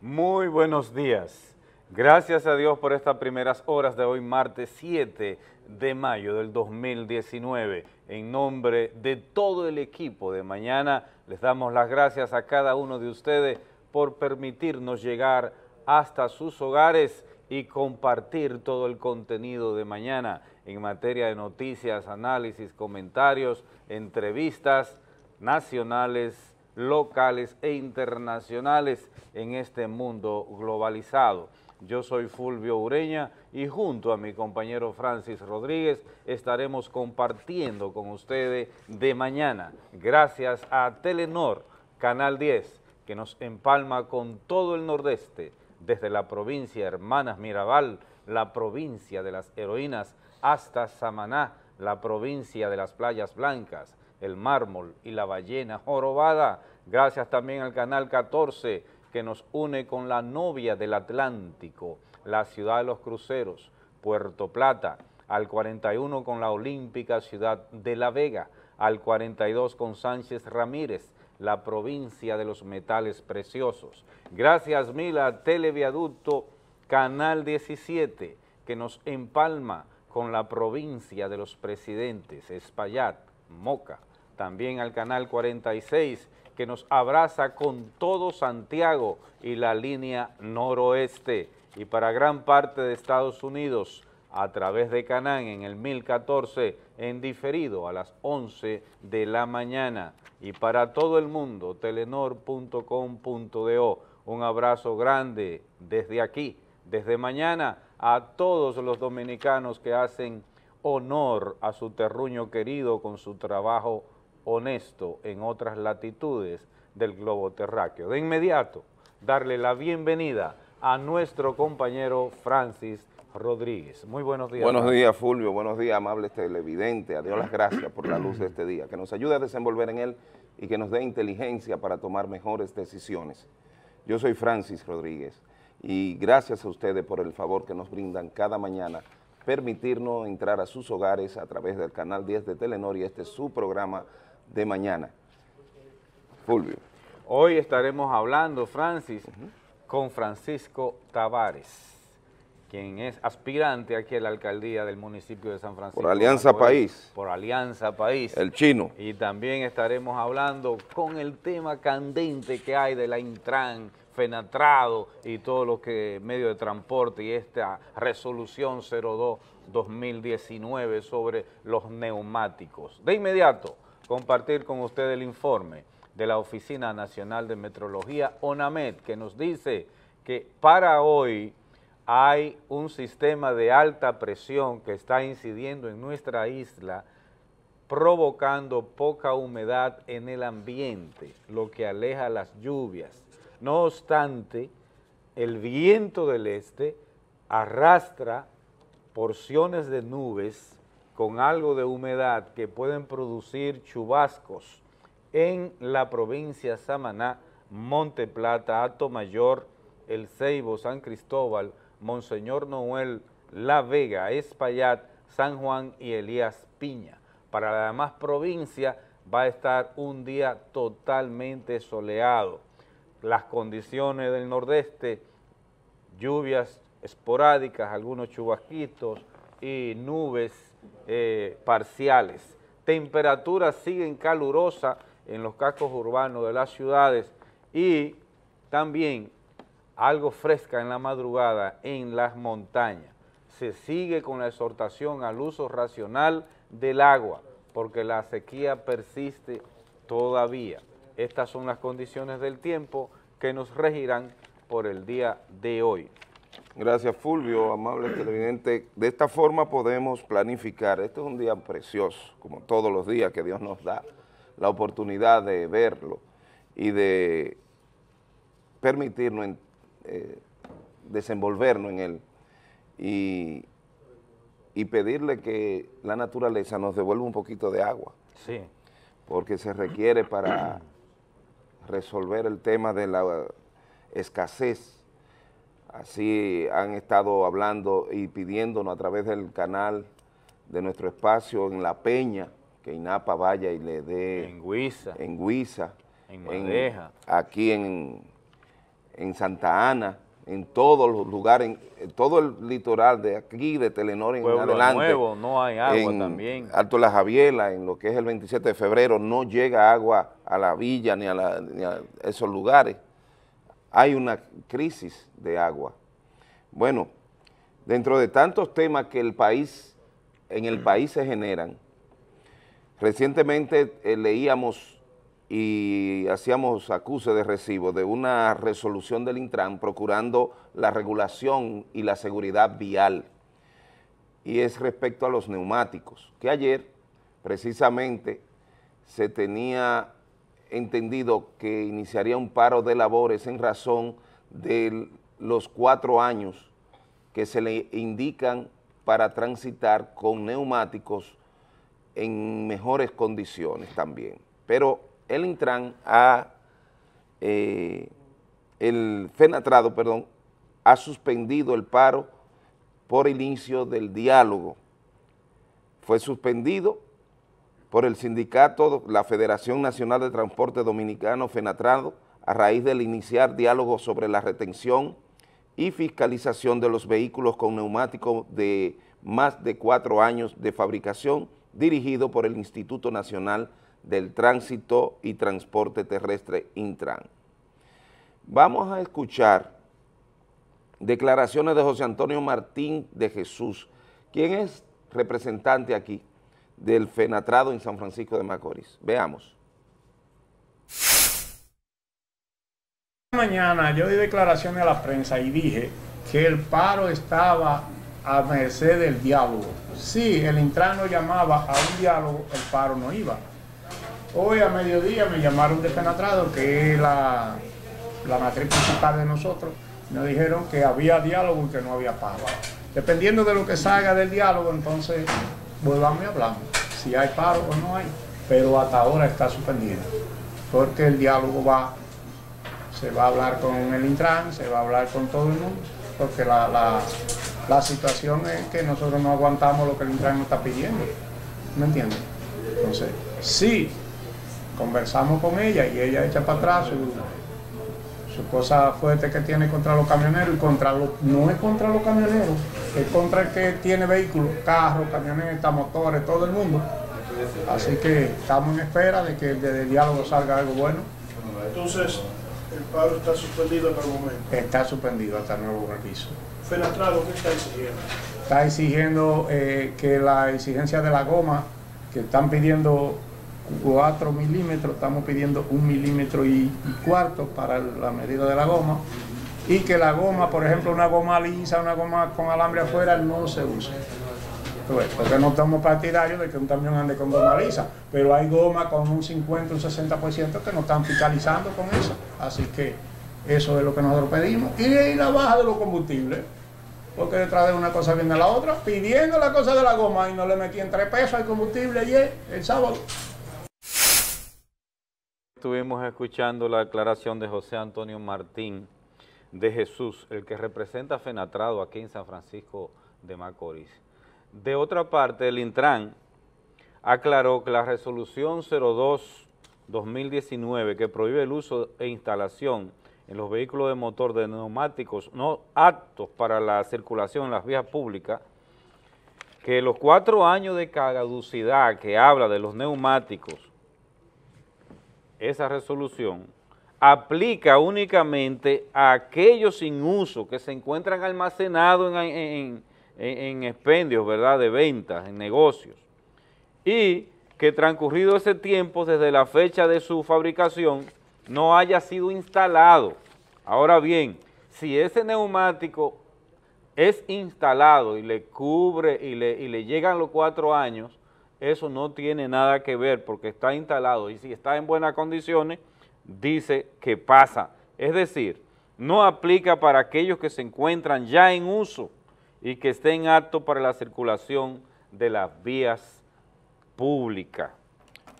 Muy buenos días. Gracias a Dios por estas primeras horas de hoy, martes 7 de mayo del 2019. En nombre de todo el equipo de mañana, les damos las gracias a cada uno de ustedes por permitirnos llegar hasta sus hogares y compartir todo el contenido de mañana en materia de noticias, análisis, comentarios, entrevistas nacionales, locales e internacionales en este mundo globalizado. Yo soy Fulvio Ureña y junto a mi compañero Francis Rodríguez estaremos compartiendo con ustedes de mañana, gracias a Telenor, Canal 10, que nos empalma con todo el nordeste, desde la provincia Hermanas Mirabal, la provincia de las heroínas, hasta Samaná, la provincia de las playas blancas, el mármol y la ballena jorobada. Gracias también al Canal 14 que nos une con la novia del Atlántico, la ciudad de los cruceros, Puerto Plata, al 41 con la olímpica ciudad de La Vega, al 42 con Sánchez Ramírez, la provincia de los metales preciosos. Gracias Mila, Televiaducto Canal 17, que nos empalma con la provincia de los presidentes, Espaillat, Moca, también al Canal 46, que nos abraza con todo Santiago y la línea noroeste, y para gran parte de Estados Unidos, a través de Canán en el 1014, en diferido a las 11 de la mañana. Y para todo el mundo, telenor.com.do. Un abrazo grande desde aquí, desde mañana, a todos los dominicanos que hacen honor a su terruño querido con su trabajo honesto en otras latitudes del globo terráqueo. De inmediato, darle la bienvenida a nuestro compañero Francis Rodríguez. Muy buenos días. Buenos días, Fulvio. Buenos días, amables televidentes. A Dios las gracias por la luz de este día, que nos ayude a desenvolver en él y que nos dé inteligencia para tomar mejores decisiones. Yo soy Francis Rodríguez y gracias a ustedes por el favor que nos brindan cada mañana permitirnos entrar a sus hogares a través del canal 10 de Telenor y este es su programa de mañana. Fulvio. Hoy estaremos hablando, Francis, con Francisco Tavares, quien es aspirante aquí a la alcaldía del municipio de San Francisco. Por Alianza País. Por Alianza País. El chino. Y también estaremos hablando con el tema candente que hay de la Intran, Fenatrado y todo lo que medio de transporte y esta resolución 02-2019 sobre los neumáticos. De inmediato, compartir con usted el informe de la Oficina Nacional de Metrología, ONAMED, que nos dice que para hoy hay un sistema de alta presión que está incidiendo en nuestra isla, provocando poca humedad en el ambiente, lo que aleja las lluvias. No obstante, el viento del este arrastra porciones de nubes con algo de humedad que pueden producir chubascos en la provincia Samaná, Monte Plata, Mayor, El Ceibo, San Cristóbal, Monseñor Noel, La Vega, Espaillat, San Juan y Elías Piña. Para la demás provincia va a estar un día totalmente soleado. Las condiciones del nordeste, lluvias esporádicas, algunos chubasquitos y nubes eh, parciales. Temperaturas siguen calurosas en los cascos urbanos de las ciudades y también algo fresca en la madrugada en las montañas. Se sigue con la exhortación al uso racional del agua porque la sequía persiste todavía. Estas son las condiciones del tiempo que nos regirán por el día de hoy. Gracias Fulvio, amable televidente. De esta forma podemos planificar. Este es un día precioso, como todos los días que Dios nos da la oportunidad de verlo y de permitirnos eh, desenvolvernos en él y, y, pedirle que la naturaleza nos devuelva un poquito de agua. Sí. Porque se requiere para resolver el tema de la escasez Así han estado hablando y pidiéndonos a través del canal de nuestro espacio en La Peña, que INAPA vaya y le dé... En Guisa. En Guisa. En Madeja. aquí en, en Santa Ana, en todos los lugares, en, todo el litoral de aquí, de Telenor en adelante. Nuevo, no hay agua también. Alto La Javiela, en lo que es el 27 de febrero, no llega agua a la villa ni a, ni a esos lugares. Hay una crisis de agua. Bueno, dentro de tantos temas que el país, en el país se generan, recientemente eh, leíamos y hacíamos acuse de recibo de una resolución del Intran procurando la regulación y la seguridad vial y es respecto a los neumáticos, que ayer precisamente se tenía entendido que iniciaría un paro de labores en razón de los cuatro años que se le indican para transitar con neumáticos en mejores condiciones también. Pero el Intran ha, eh, el FENATRADO, perdón, ha suspendido el paro por inicio del diálogo. Fue suspendido por el sindicato, la Federación Nacional de Transporte Dominicano, FENATRADO, a raíz del iniciar diálogo sobre la retención y fiscalización de los vehículos con neumáticos de más de cuatro años de fabricación, dirigido por el Instituto Nacional de del Tránsito y Transporte Terrestre Intran. Vamos a escuchar declaraciones de José Antonio Martín de Jesús, quien es representante aquí del FENATRADO en San Francisco de Macorís. Veamos. Mañana yo di declaraciones a la prensa y dije que el paro estaba a merced del diálogo. Si el Intran llamaba a un diálogo, el paro no iba. Hoy a mediodía me llamaron de Penatrado, que es la, la matriz principal de nosotros. Nos dijeron que había diálogo y que no había paro. Dependiendo de lo que salga del diálogo, entonces volvamos y hablamos. Si hay paro o no hay. Pero hasta ahora está suspendido. Porque el diálogo va, se va a hablar con el Intran, se va a hablar con todo el mundo. Porque la, la situación es que nosotros no aguantamos lo que el Intran nos está pidiendo. ¿Me entiendes? Entonces, sí conversamos con ella y ella echa para atrás su, su cosa fuerte que tiene contra los camioneros y contra los, no es contra los camioneros, es contra el que tiene vehículos, carros, camionetas, motores, todo el mundo. Así que estamos en espera de que desde el diálogo salga algo bueno. Entonces, el paro está suspendido hasta el momento. Está suspendido hasta nuevo reviso. Fenatrado, ¿qué está exigiendo? Está exigiendo eh, que la exigencia de la goma, que están pidiendo 4 milímetros, estamos pidiendo un milímetro y, cuarto para la medida de la goma y que la goma, por ejemplo, una goma lisa, una goma con alambre afuera no se usa. porque no estamos partidarios de que un camión ande con goma lisa, pero hay goma con un 50, un 60% que no están fiscalizando con eso. Así que eso es lo que nosotros pedimos. Y la baja de los combustibles, porque detrás de una cosa viene la otra, pidiendo la cosa de la goma y no le metí en tres pesos al combustible ayer, el sábado estuvimos escuchando la declaración de José Antonio Martín de Jesús, el que representa a Fenatrado aquí en San Francisco de Macorís. De otra parte, el Intran aclaró que la resolución 02-2019 que prohíbe el uso e instalación en los vehículos de motor de neumáticos no aptos para la circulación en las vías públicas, que los cuatro años de caducidad que habla de los neumáticos esa resolución aplica únicamente a aquellos sin uso que se encuentran almacenados en, expendios, ¿verdad?, de ventas, en negocios, y que transcurrido ese tiempo desde la fecha de su fabricación no haya sido instalado. Ahora bien, si ese neumático es instalado y le cubre y le, y le llegan los cuatro años, eso no tiene nada que ver porque está instalado y si está en buenas condiciones, dice que pasa. Es decir, no aplica para aquellos que se encuentran ya en uso y que estén aptos para la circulación de las vías públicas.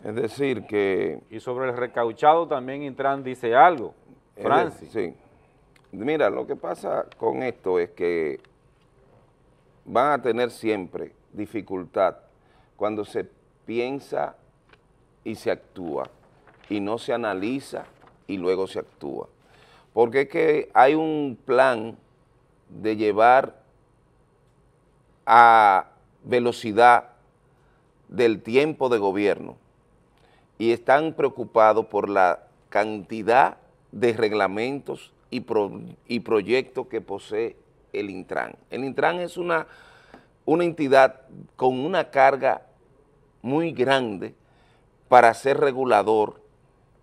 Es decir que... Y sobre el recauchado también Intran dice algo, Francis. Sí. Mira, lo que pasa con esto es que van a tener siempre dificultad cuando se piensa y se actúa y no se analiza y luego se actúa. porque es que hay un plan de llevar a velocidad del tiempo de gobierno y están preocupados por la cantidad de reglamentos y, y proyectos que posee el Intran. El Intran es una, una entidad con una carga muy grande para ser regulador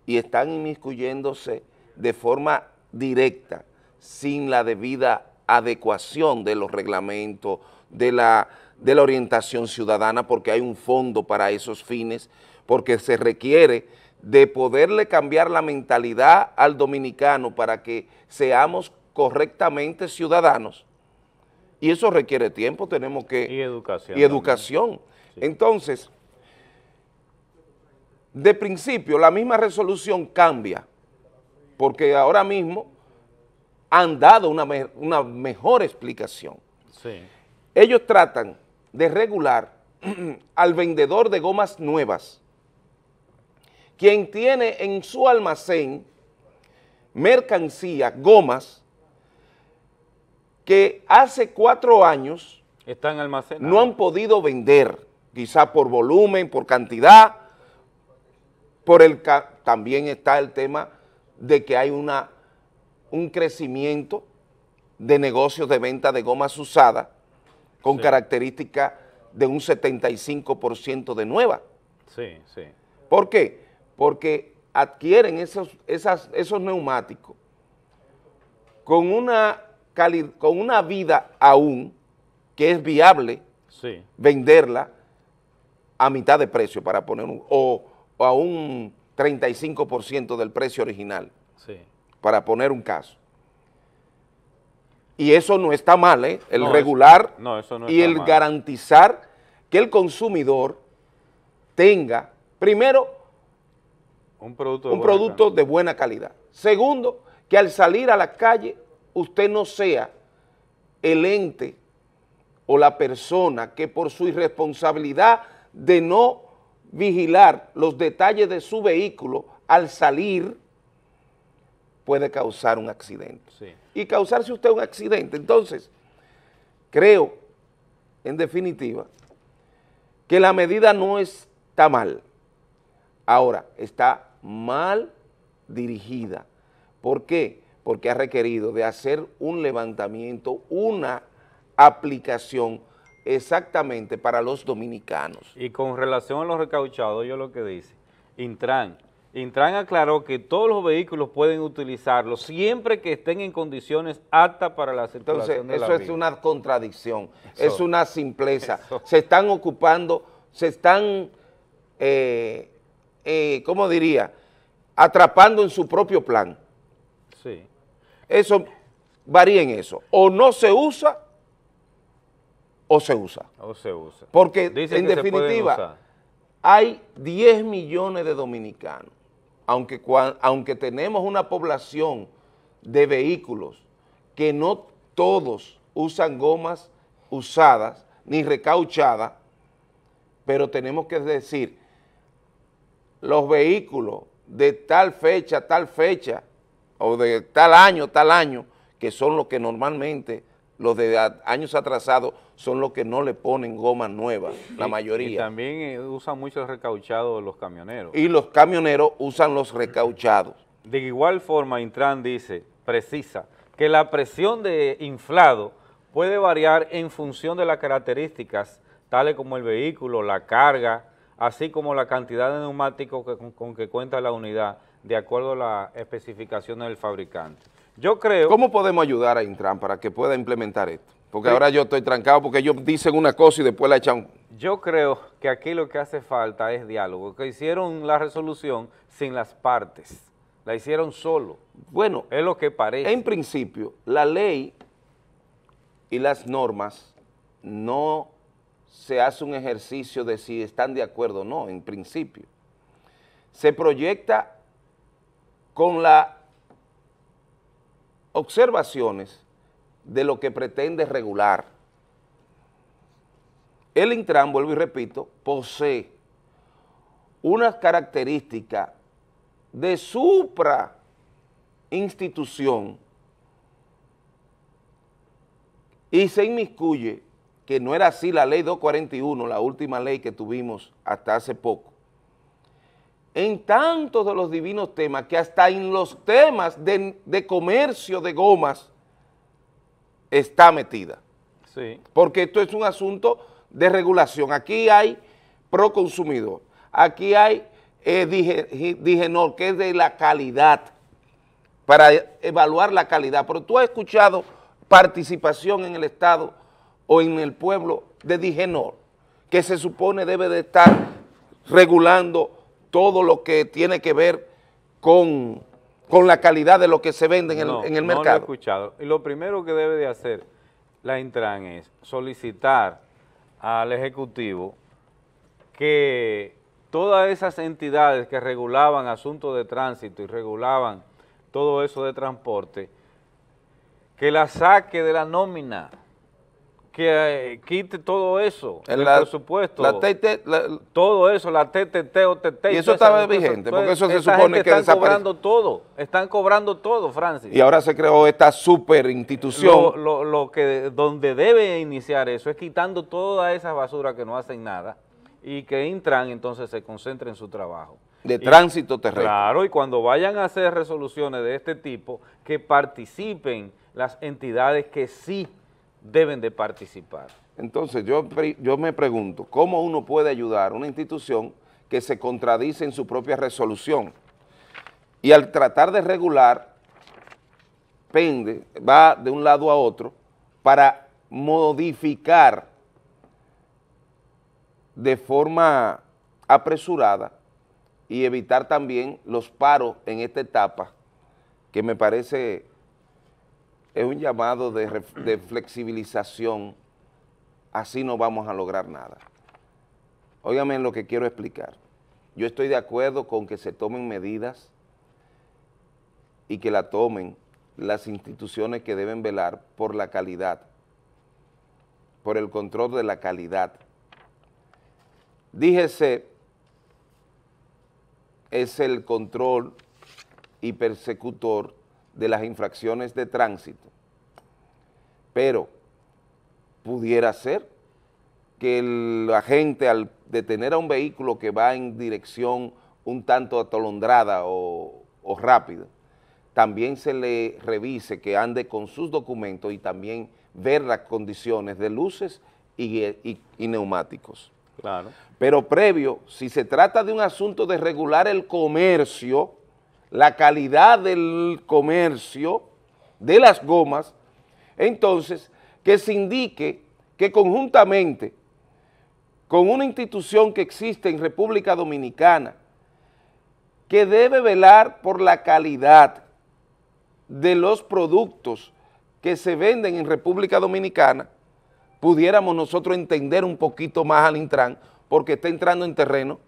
y están inmiscuyéndose de forma directa, sin la debida adecuación de los reglamentos, de la, de la orientación ciudadana, porque hay un fondo para esos fines, porque se requiere de poderle cambiar la mentalidad al dominicano para que seamos correctamente ciudadanos. Y eso requiere tiempo, tenemos que... Y educación. Y educación. Entonces, de principio, la misma resolución cambia, porque ahora mismo han dado una, una mejor explicación. Sí. Ellos tratan de regular al vendedor de gomas nuevas, quien tiene en su almacén mercancía, gomas, que hace cuatro años Están almacenados. no han podido vender, quizá por volumen, por cantidad, por el también está el tema de que hay una, un crecimiento de negocios de venta de gomas usadas con Sí. características de un 75% de nueva. Sí, sí. ¿Por qué? Porque adquieren esos, esas, esos neumáticos con una, con una vida aún que es viable Sí. venderla a mitad de precio para poner un, o, o a un 35% del precio original, Sí. para poner un caso. Y eso no está mal, ¿eh? El No, eso- regular no, eso no y el mal. garantizar que el consumidor tenga, primero, Un producto de un buena producto de buena calidad. Segundo, que al salir a la calle usted no sea el ente o la persona que por su irresponsabilidad de no vigilar los detalles de su vehículo al salir puede causar un accidente. Sí. Y causarse usted un accidente. Entonces, creo, en definitiva, que la medida no está mal. Ahora, está mal dirigida. ¿Por qué? Porque ha requerido de hacer un levantamiento, una aplicación exactamente para los dominicanos. Y con relación a los recauchados, yo lo que dice, Intran, Intran aclaró que todos los vehículos pueden utilizarlo siempre que estén en condiciones aptas para la Entonces, circulación de la eso es una contradicción, Eso. es una simpleza. Eso. Se están ocupando, se están, eh, eh, ¿cómo diría?, atrapando en su propio plan. Sí, Eso varía en eso. O no se usa o se usa. o se usa. Porque, en definitiva, hay 10 millones de dominicanos, aunque, aunque tenemos una población de vehículos que no todos usan gomas usadas ni recauchadas, pero tenemos que decir, los vehículos de tal fecha, tal fecha, o de tal año, tal año, que son los que normalmente, los de años atrasados, son los que no le ponen gomas nuevas, la Y- Y mayoría. también eh, usan mucho el recauchado de los camioneros. Y los camioneros usan los recauchados. De igual forma, Intran dice, precisa, que la presión de inflado puede variar en función de las características, tales como el vehículo, la carga, así como la cantidad de neumáticos que- con, con que cuenta la unidad, de acuerdo a las especificaciones del fabricante. Yo creo... ¿Cómo podemos ayudar a Intran para que pueda implementar esto? Porque Sí. ahora yo estoy trancado porque ellos dicen una cosa y después la echan... Yo creo que aquí lo que hace falta es diálogo, que hicieron la resolución sin las partes, la hicieron solo, Bueno, es lo que parece. En principio, la ley y las normas no se hace un ejercicio de si están de acuerdo o no, en principio. Se proyecta con las observaciones de lo que pretende regular. El Intran, vuelvo y repito, posee unas características de supra institución y se inmiscuye, que no era así la ley 241, la última ley que tuvimos hasta hace poco, en tantos de los divinos temas que hasta en los temas de, de comercio de gomas está metida. Sí. Porque esto es un asunto de regulación. Aquí hay pro consumidor, aquí hay eh, dije, que es de la calidad, para evaluar la calidad. Pero tú has escuchado participación en el Estado o en el pueblo de Digenol, que se supone debe de estar regulando todo lo que tiene que ver con, con la calidad de lo que se vende en el, en el no lo he mercado. escuchado. Y lo primero que debe de hacer la Intran es solicitar al Ejecutivo que todas esas entidades que regulaban asuntos de tránsito y regulaban todo eso de transporte, que la saque de la nómina, que eh, quite todo eso la- presupuesto. la la- todo eso, la TTT o TT. Y eso estaba vigente, porque eso se supone que están desaparece. cobrando todo, están cobrando todo, Francis. y ahora se creó esta super institución. Lo, lo- lo que donde debe iniciar eso es quitando toda esa basura que no hacen nada y que Intran entonces se concentre en su trabajo. de Y- tránsito terrestre. Claro, y cuando vayan a hacer resoluciones de este tipo, que participen las entidades que sí deben de participar. Entonces yo, yo me pregunto, ¿cómo uno puede ayudar a una institución que se contradice en su propia resolución? Y al tratar de regular, pende, va de un lado a otro para modificar de forma apresurada y evitar también los paros en esta etapa, que me parece es un llamado de, flexibilización, así no vamos a lograr nada. Óigame lo que quiero explicar. Yo estoy de acuerdo con que se tomen medidas y que la tomen las instituciones que deben velar por la calidad, por el control de la calidad. Díjese, es el control y persecutor de las infracciones de tránsito. Pero pudiera ser que el agente al detener a un vehículo que va en dirección un tanto atolondrada o, o rápida, también se le revise que ande con sus documentos y también ver las condiciones de luces y, y- y neumáticos. Claro. Pero previo, si se trata de un asunto de regular el comercio, la calidad del comercio, de las gomas, entonces que se indique que conjuntamente con una institución que existe en República Dominicana, que debe velar por la calidad de los productos que se venden en República Dominicana, pudiéramos nosotros entender un poquito más al Intran, porque está entrando en terreno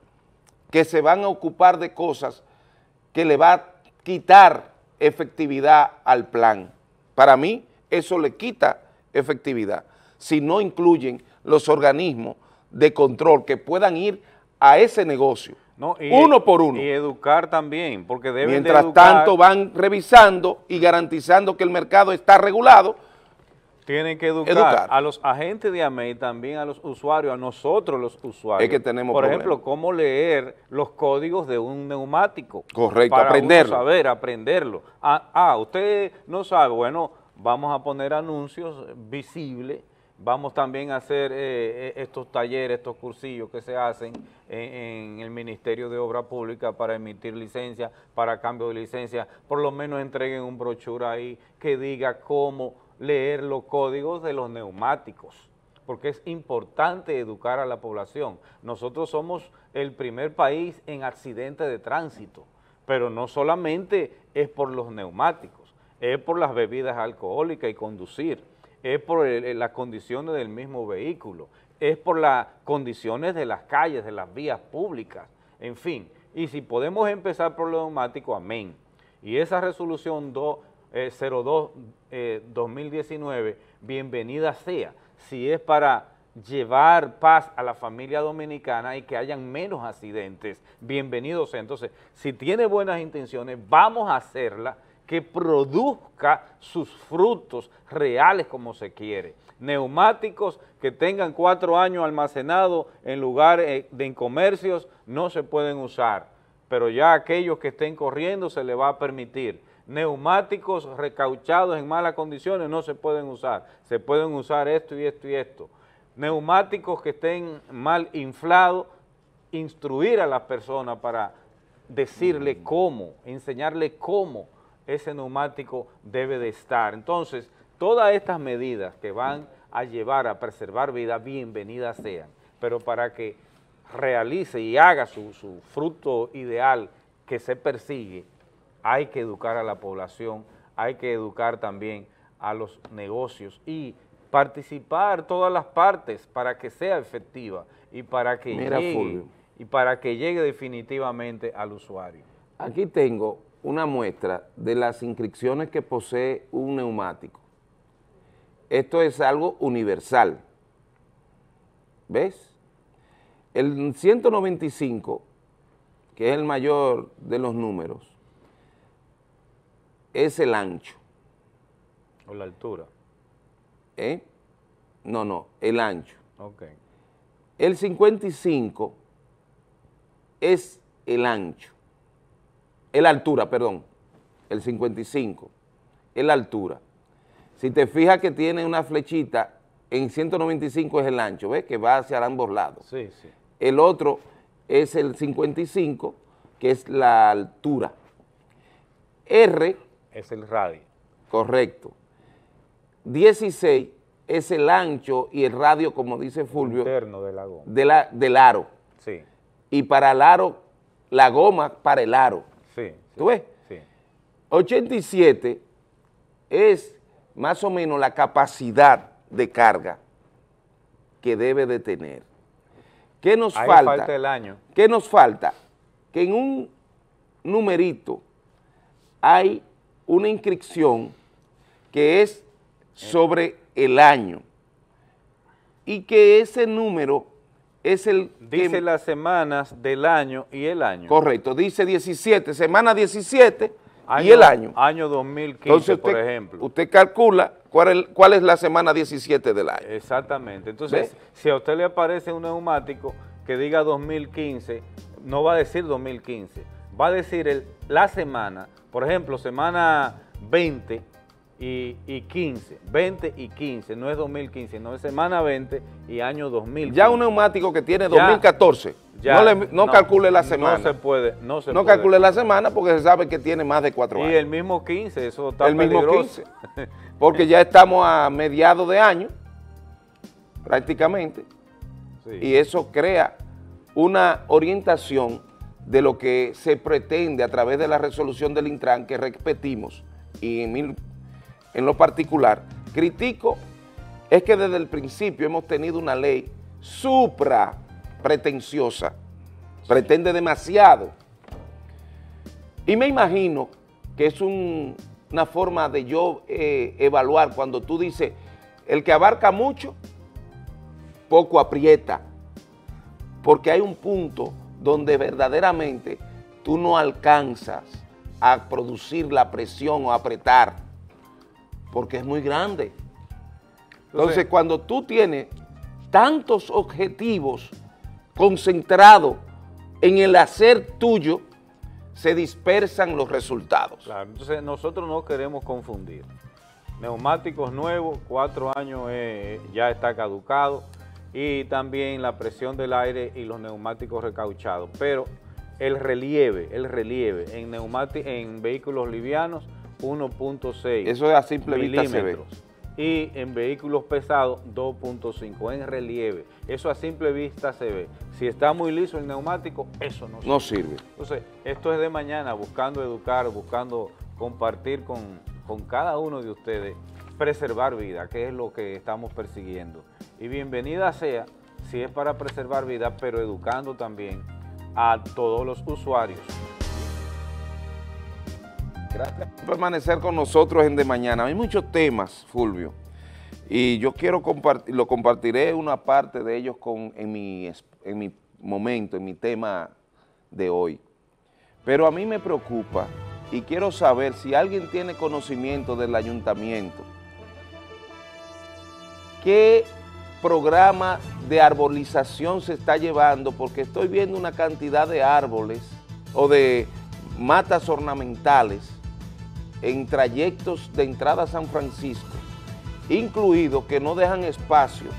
que se van a ocupar de cosas que le va a quitar efectividad al plan. Para mí, eso le quita efectividad si no incluyen los organismos de control que puedan ir a ese negocio, No, y- uno por uno. Y educar también, porque deben de Mientras educar, tanto van revisando y garantizando que el mercado está regulado, tienen que educar, educar. a los agentes de AME y también a los usuarios, a nosotros los usuarios. Es que tenemos Por problemas. ejemplo, cómo leer los códigos de un neumático. Correcto, para uno aprenderlo. saber, aprenderlo. Ah, ah, usted no sabe, bueno, vamos a poner anuncios visibles, vamos también a hacer eh, eh, estos talleres, estos cursillos que se hacen en, en el Ministerio de Obra Pública para emitir licencia, para cambio de licencia, por lo menos entreguen un brochure ahí que diga cómo leer los códigos de los neumáticos, porque es importante educar a la población. Nosotros somos el primer país en accidentes de tránsito, pero no solamente es por los neumáticos, es por las bebidas alcohólicas y conducir, es por las condiciones del mismo vehículo, es por las condiciones de las calles, de las vías públicas, en fin. Y si podemos empezar por los neumáticos, amén. Y esa resolución do- eh, 02 eh, 2019, bienvenida sea, si es para llevar paz a la familia dominicana y que hayan menos accidentes, bienvenido sea. Entonces, si tiene buenas intenciones, vamos a hacerla que produzca sus frutos reales como se quiere. Neumáticos que tengan cuatro años almacenados en lugares eh, de en comercios no se pueden usar, pero ya aquellos que estén corriendo se les va a permitir. Neumáticos recauchados en malas condiciones no se pueden usar, se pueden usar esto y esto y esto. Neumáticos que estén mal inflados, instruir a las personas para decirle cómo, enseñarle cómo ese neumático debe de estar. Entonces, todas estas medidas que van a llevar a preservar vida, bienvenidas sean, pero para que realice y haga su, su fruto ideal que se persigue, hay que educar a la población, hay que educar también a los negocios y participar todas las partes para que sea efectiva y para que llegue y para que llegue definitivamente al usuario. Aquí tengo una muestra de las inscripciones que posee un neumático. Esto es algo universal. ¿Ves? El 195, que es el mayor de los números, es el ancho. ¿O la altura? ¿Eh? No, no, el ancho. Ok. El 55 es el ancho es la altura, perdón, el 55, es la altura. Si te fijas que tiene una flechita, en 195 es el ancho, ¿ves? Que va hacia ambos lados. Sí, sí. El otro es el 55, que es la altura. R... Es el radio. Correcto. 16 es el ancho y el radio, como dice Fulvio. Interno de la goma. la, del aro. Sí. Y para el aro, la goma para el aro. Sí. ¿Tú ves? Sí. 87 es más o menos la capacidad de carga que debe de tener. ¿Qué nos Ahí falta? falta el año. ¿Qué nos falta? Que en un numerito hay una inscripción que es sobre el año y que ese número es el... Dice las semanas del año y el año. Correcto, dice 17, semana 17 y el año. Año 2015, Entonces por ejemplo. Usted calcula cuál es, cuál es la semana 17 del año. Exactamente. Entonces, si a usted le aparece un neumático que diga 2015, no va a decir 2015, va a decir el, la semana, por ejemplo, semana 20 y, 15, 20 y 15, no es 2015, no es semana 20 y año 2015. Ya un neumático que tiene 2014, no, calcule la semana. No se puede, no se No calcule la semana porque se sabe que tiene más de cuatro años. Y el mismo 15, eso está El mismo 15, porque ya estamos a mediados de año, prácticamente, y eso crea una orientación de lo que se pretende a través de la resolución del Intran que repetimos y en lo particular, critico es que desde el principio hemos tenido una ley supra pretenciosa, pretende demasiado. Y me imagino que es una forma de yo eh, evaluar cuando tú dices, el que abarca mucho, poco aprieta, porque hay un punto donde verdaderamente tú no alcanzas a producir la presión o apretar porque es muy grande. Entonces, cuando tú tienes tantos objetivos concentrados en el hacer tuyo, se dispersan los resultados. Claro, entonces nosotros no queremos confundir. Neumáticos nuevos, cuatro años eh, ya está caducado y también la presión del aire y los neumáticos recauchados. Pero el relieve, el relieve en, en vehículos livianos 1.6 Eso es a simple vista se ve. Y en vehículos pesados 2.5 en relieve. Eso a simple vista se ve. Si está muy liso el neumático, eso no, no sirve. Entonces, esto es de mañana, buscando educar, buscando compartir con, con cada uno de ustedes, preservar vida, que es lo que estamos persiguiendo. Y bienvenida sea, si es para preservar vida, pero educando también a todos los usuarios. Gracias por permanecer con nosotros en De Mañana. Hay muchos temas, Fulvio, y yo quiero compartir, lo compartiré una parte de ellos con, en, mi, en mi momento, en mi tema de hoy. Pero a mí me preocupa y quiero saber si alguien tiene conocimiento del ayuntamiento, qué programa de arbolización se está llevando, porque estoy viendo una cantidad de árboles o de matas ornamentales en trayectos de entrada a San Francisco, incluido que no dejan espacio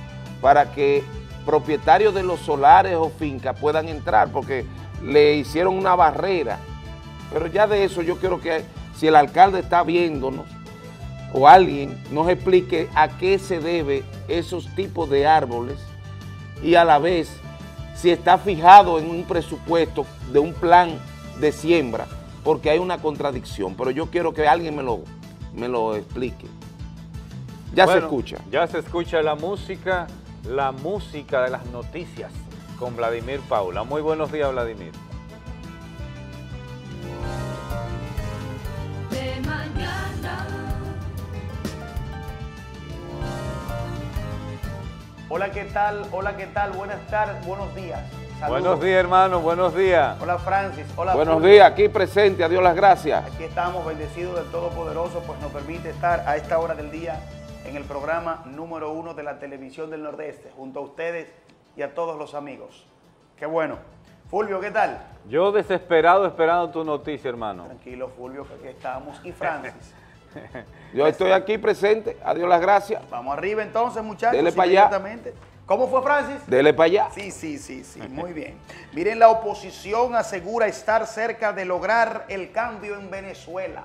para que propietarios de los solares o fincas puedan entrar, porque le hicieron una barrera. Pero ya de eso yo quiero que si el alcalde está viéndonos o alguien nos explique a qué se debe esos tipos de árboles y a la vez si está fijado en un presupuesto de un plan de siembra, porque hay una contradicción, pero yo quiero que alguien me lo, me lo explique. Ya se escucha. Ya se escucha la música, la música de las noticias con Vladimir Paula. Muy buenos días, Vladimir. Hola, ¿qué tal? Hola, ¿qué tal? Buenas tardes, buenos días. Saludos. Buenos días, hermano, buenos días. Hola, Francis. Hola, Buenos días, aquí presente, a Dios las gracias. Aquí estamos, bendecidos del Todopoderoso, pues nos permite estar a esta hora del día en el programa número uno de la televisión del Nordeste, junto a ustedes y a todos los amigos. Qué bueno. Fulvio, ¿qué tal? Yo desesperado esperando tu noticia, hermano. Tranquilo, Fulvio, que aquí estamos. Y Francis. Yo estoy aquí presente, a Dios las gracias. Vamos arriba entonces, muchachos. Dele pa' allá. ¿Cómo fue, Francis? Dele para allá. Sí, sí, sí, sí, muy bien. Miren, la oposición asegura estar cerca de lograr el cambio en Venezuela.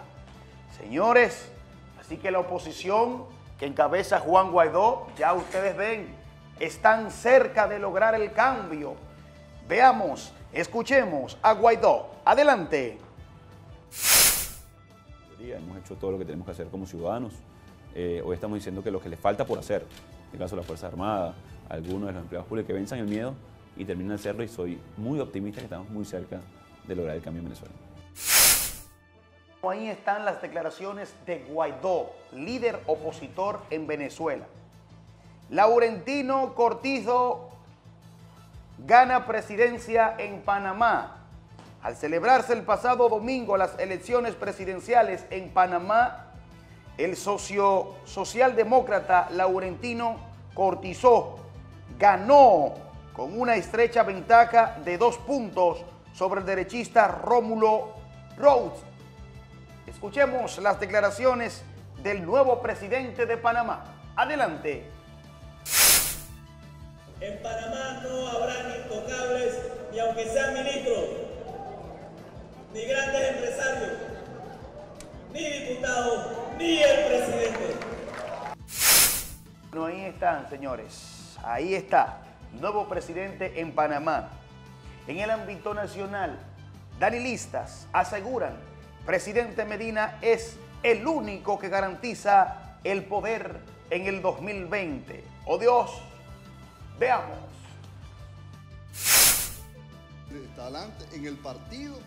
Señores, así que la oposición que encabeza Juan Guaidó, ya ustedes ven, están cerca de lograr el cambio. Veamos, escuchemos a Guaidó. Adelante. Hemos hecho todo lo que tenemos que hacer como ciudadanos. Eh, hoy estamos diciendo que lo que les falta por hacer, en el caso de la Fuerza Armada, algunos de los empleados públicos que venzan el miedo y terminen de hacerlo y soy muy optimista que estamos muy cerca de lograr el cambio en Venezuela. Ahí están las declaraciones de Guaidó, líder opositor en Venezuela. Laurentino Cortizo gana presidencia en Panamá. Al celebrarse el pasado domingo las elecciones presidenciales en Panamá, el socio socialdemócrata Laurentino Cortizo ganó con una estrecha ventaja de dos puntos sobre el derechista Rómulo Rhodes. Escuchemos las declaraciones del nuevo presidente de Panamá. Adelante. En Panamá no habrán intocables, ni aunque sean ministros, ni grandes empresarios, ni diputados, ni el presidente. Bueno, ahí están, señores. Ahí está. Nuevo presidente en Panamá. En el ámbito nacional, danilistas aseguran, presidente Medina es el único que garantiza el poder en el 2020. ¡Oh Dios! Veamos. está adelante en el partido,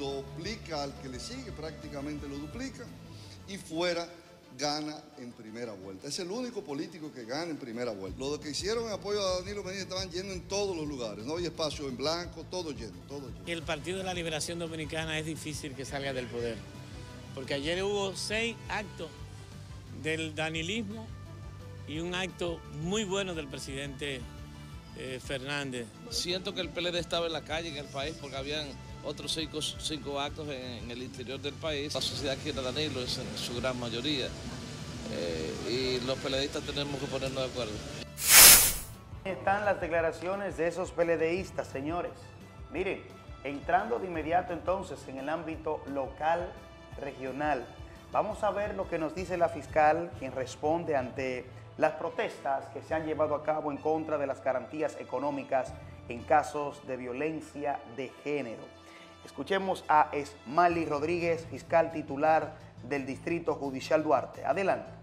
duplica al que le sigue, prácticamente lo duplica, y fuera gana en primera vuelta. Es el único político que gana en primera vuelta. Los que hicieron en apoyo a Danilo Medina estaban llenos en todos los lugares, no había espacio en blanco, todo lleno, todo lleno. El Partido de la Liberación Dominicana es difícil que salga del poder, porque ayer hubo seis actos del danilismo y un acto muy bueno del presidente eh, Fernández. Siento que el PLD estaba en la calle en el país porque habían otros cinco, cinco actos en, el interior del país. La sociedad quiere Danilo es en su gran mayoría eh, y los PLDistas tenemos que ponernos de acuerdo. Están las declaraciones de esos peledeístas, señores. Miren, entrando de inmediato entonces en el ámbito local, regional, vamos a ver lo que nos dice la fiscal, quien responde ante las protestas que se han llevado a cabo en contra de las garantías económicas en casos de violencia de género. Escuchemos a Esmali Rodríguez, fiscal titular del Distrito Judicial Duarte. Adelante.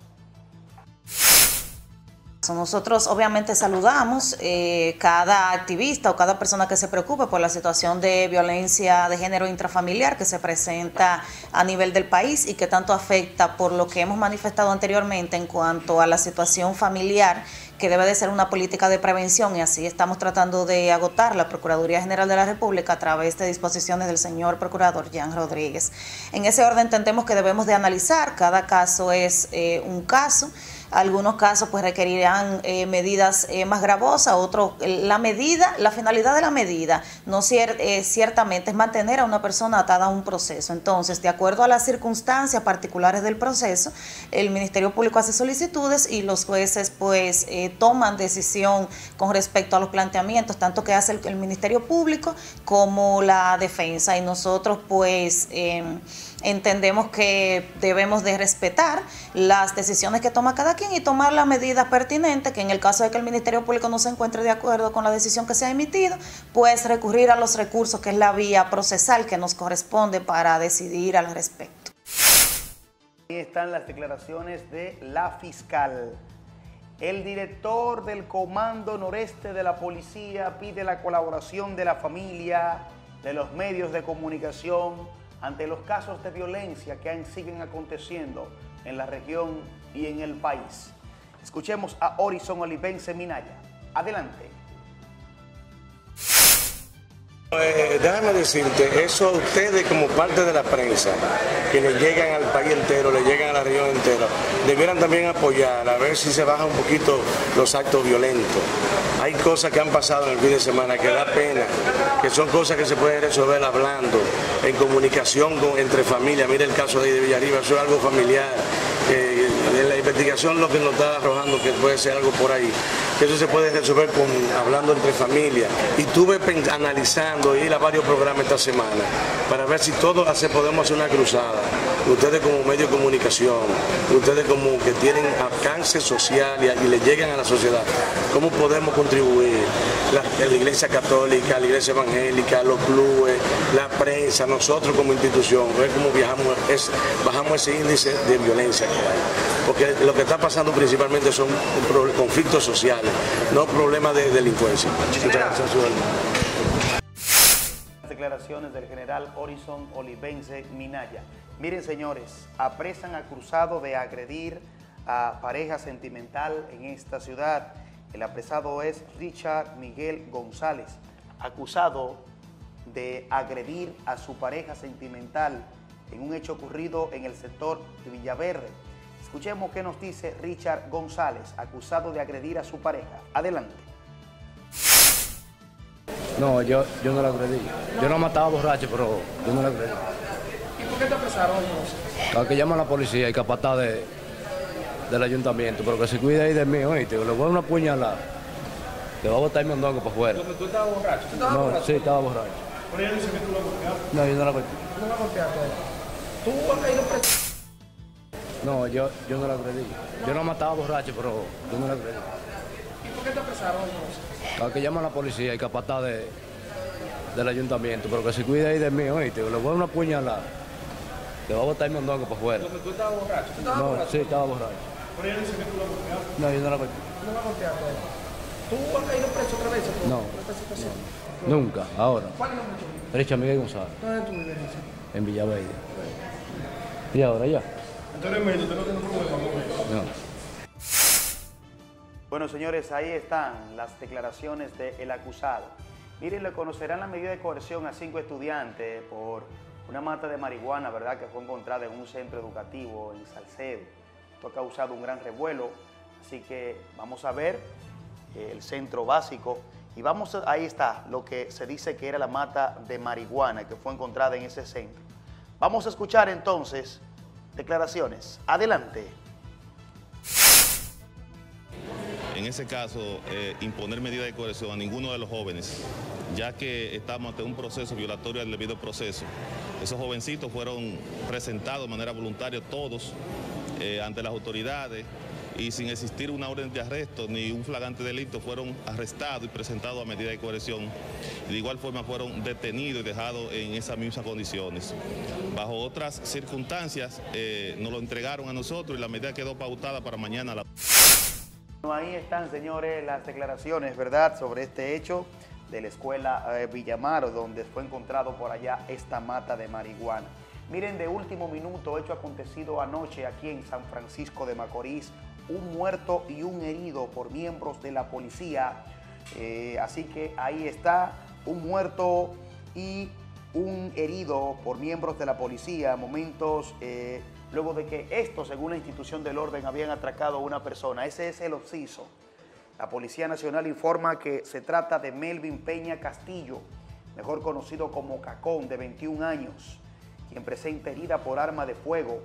Nosotros obviamente saludamos eh, cada activista o cada persona que se preocupe por la situación de violencia de género intrafamiliar que se presenta a nivel del país y que tanto afecta por lo que hemos manifestado anteriormente en cuanto a la situación familiar que debe de ser una política de prevención y así estamos tratando de agotar la Procuraduría General de la República a través de disposiciones del señor Procurador Jean Rodríguez. En ese orden entendemos que debemos de analizar, cada caso es eh, un caso, algunos casos pues requerirán eh, medidas eh, más gravosas, otros, la medida, la finalidad de la medida no cier- eh, ciertamente es mantener a una persona atada a un proceso. Entonces, de acuerdo a las circunstancias particulares del proceso, el Ministerio Público hace solicitudes y los jueces pues eh, toman decisión con respecto a los planteamientos, tanto que hace el, el Ministerio Público como la defensa. Y nosotros pues... em, entendemos que debemos de respetar las decisiones que toma cada quien y tomar las medidas pertinentes, que en el caso de que el Ministerio Público no se encuentre de acuerdo con la decisión que se ha emitido, pues recurrir a los recursos, que es la vía procesal que nos corresponde para decidir al respecto. Ahí están las declaraciones de la fiscal. El director del Comando Noreste de la Policía pide la colaboración de la familia, de los medios de comunicación, ante los casos de violencia que siguen aconteciendo en la región y en el país. Escuchemos a Horizon Olivense Minaya. Adelante. Eh, déjame decirte, eso a ustedes como parte de la prensa, que le llegan al país entero, le llegan a la región entera, debieran también apoyar, a ver si se bajan un poquito los actos violentos. Hay cosas que han pasado en el fin de semana que da pena, que son cosas que se pueden resolver hablando, en comunicación con- entre familias. Mira el caso de de Villarriba, eso es algo familiar. Eh, en la investigación lo que nos está arrojando que puede ser algo por ahí, que eso se puede resolver con, hablando entre familias. Y tuve analizando ir a varios programas esta semana para ver si todos hace- podemos hacer una cruzada. Ustedes como medio de comunicación, ustedes como que tienen alcance social y, y le llegan a la sociedad, ¿cómo podemos contribuir? La, la Iglesia Católica, la Iglesia Evangélica, los clubes, la prensa, nosotros como institución, ver cómo bajamos ese índice de violencia que hay. Porque lo que está pasando principalmente son conflictos sociales, no problemas de delincuencia. Las declaraciones del general Horizon Olivense Minaya. Miren, señores, apresan acusado de agredir a pareja sentimental en esta ciudad. El apresado es Richard Miguel González, acusado de agredir a su pareja sentimental en un hecho ocurrido en el sector de Villaverde. Escuchemos qué nos dice Richard González, acusado de agredir a su pareja. Adelante. No, yo, yo no la agredí. Yo no mataba borracho, pero yo no la agredí. ¿Y por qué te apresaron? Para que llaman a la policía y capataz de, del ayuntamiento, pero que se cuide ahí de mí, oíste, le voy a una puñalada. Le voy a botar el mondongo para afuera. Tú estabas borracho. ¿Tú estabas No, borracho? sí, estaba borracho. Pero ella dice que tú lo golpeaste. No, yo no la golpeé. Tú no la golpeaste. Tú has caído preso. No, yo, yo no la agredí. Yo no mataba borracho, pero yo no la agredí. ¿Y por qué te apresaron? Para que llaman a la policía y capataz de, del ayuntamiento, pero que se cuide ahí de mí, oíste, le voy a una puñalada. Le voy a botar el mondongo para afuera. Tú estabas borracho. ¿Tú estabas No, borracho? sí, estaba borracho. Pero ella dice que tú lo golpeaste. No, yo no la golpeé. Tú no la golpeaste. ¿Tú has caído preso otra vez por, No. por esta situación? Nunca, ahora. ¿Cuál es el motivo? Richard Miguel González, ¿Dónde tú vives? En Villaverde. ¿Y ahora ya? No. Bueno, señores, ahí están las declaraciones del acusado. Miren, le conocerán la medida de coerción a cinco estudiantes por una mata de marihuana, ¿verdad?, que fue encontrada en un centro educativo en Salcedo. Esto ha causado un gran revuelo, así que vamos a ver eh, el centro básico. Y vamos, a- ahí está lo que se dice que era la mata de marihuana que fue encontrada en ese centro. Vamos a escuchar entonces declaraciones. Adelante. en ese caso, eh, imponer medida de coerción a ninguno de los jóvenes, ya que estamos ante un proceso violatorio del debido proceso. Esos jovencitos fueron presentados de manera voluntaria todos eh, ante las autoridades y sin existir una orden de arresto ni un flagrante delito fueron arrestados y presentados a medida de coerción. De igual forma fueron detenidos y dejados en esas mismas condiciones. Bajo otras circunstancias eh, nos lo entregaron a nosotros y la medida quedó pautada para mañana. Ahí están, señores, las declaraciones, ¿verdad?, sobre este hecho de la escuela eh, Villamar, donde fue encontrado por allá esta mata de marihuana. Miren, de último minuto, hecho acontecido anoche aquí en San Francisco de Macorís, un muerto y un herido por miembros de la policía. Eh, así que ahí está, un muerto y un herido por miembros de la policía, momentos eh, luego de que estos, según la institución del orden, habían atracado a una persona. Ese es el obsiso. La Policía Nacional informa que se trata de Melvin Peña Castillo, mejor conocido como Cacón, de 21 años, quien presenta herida por arma de fuego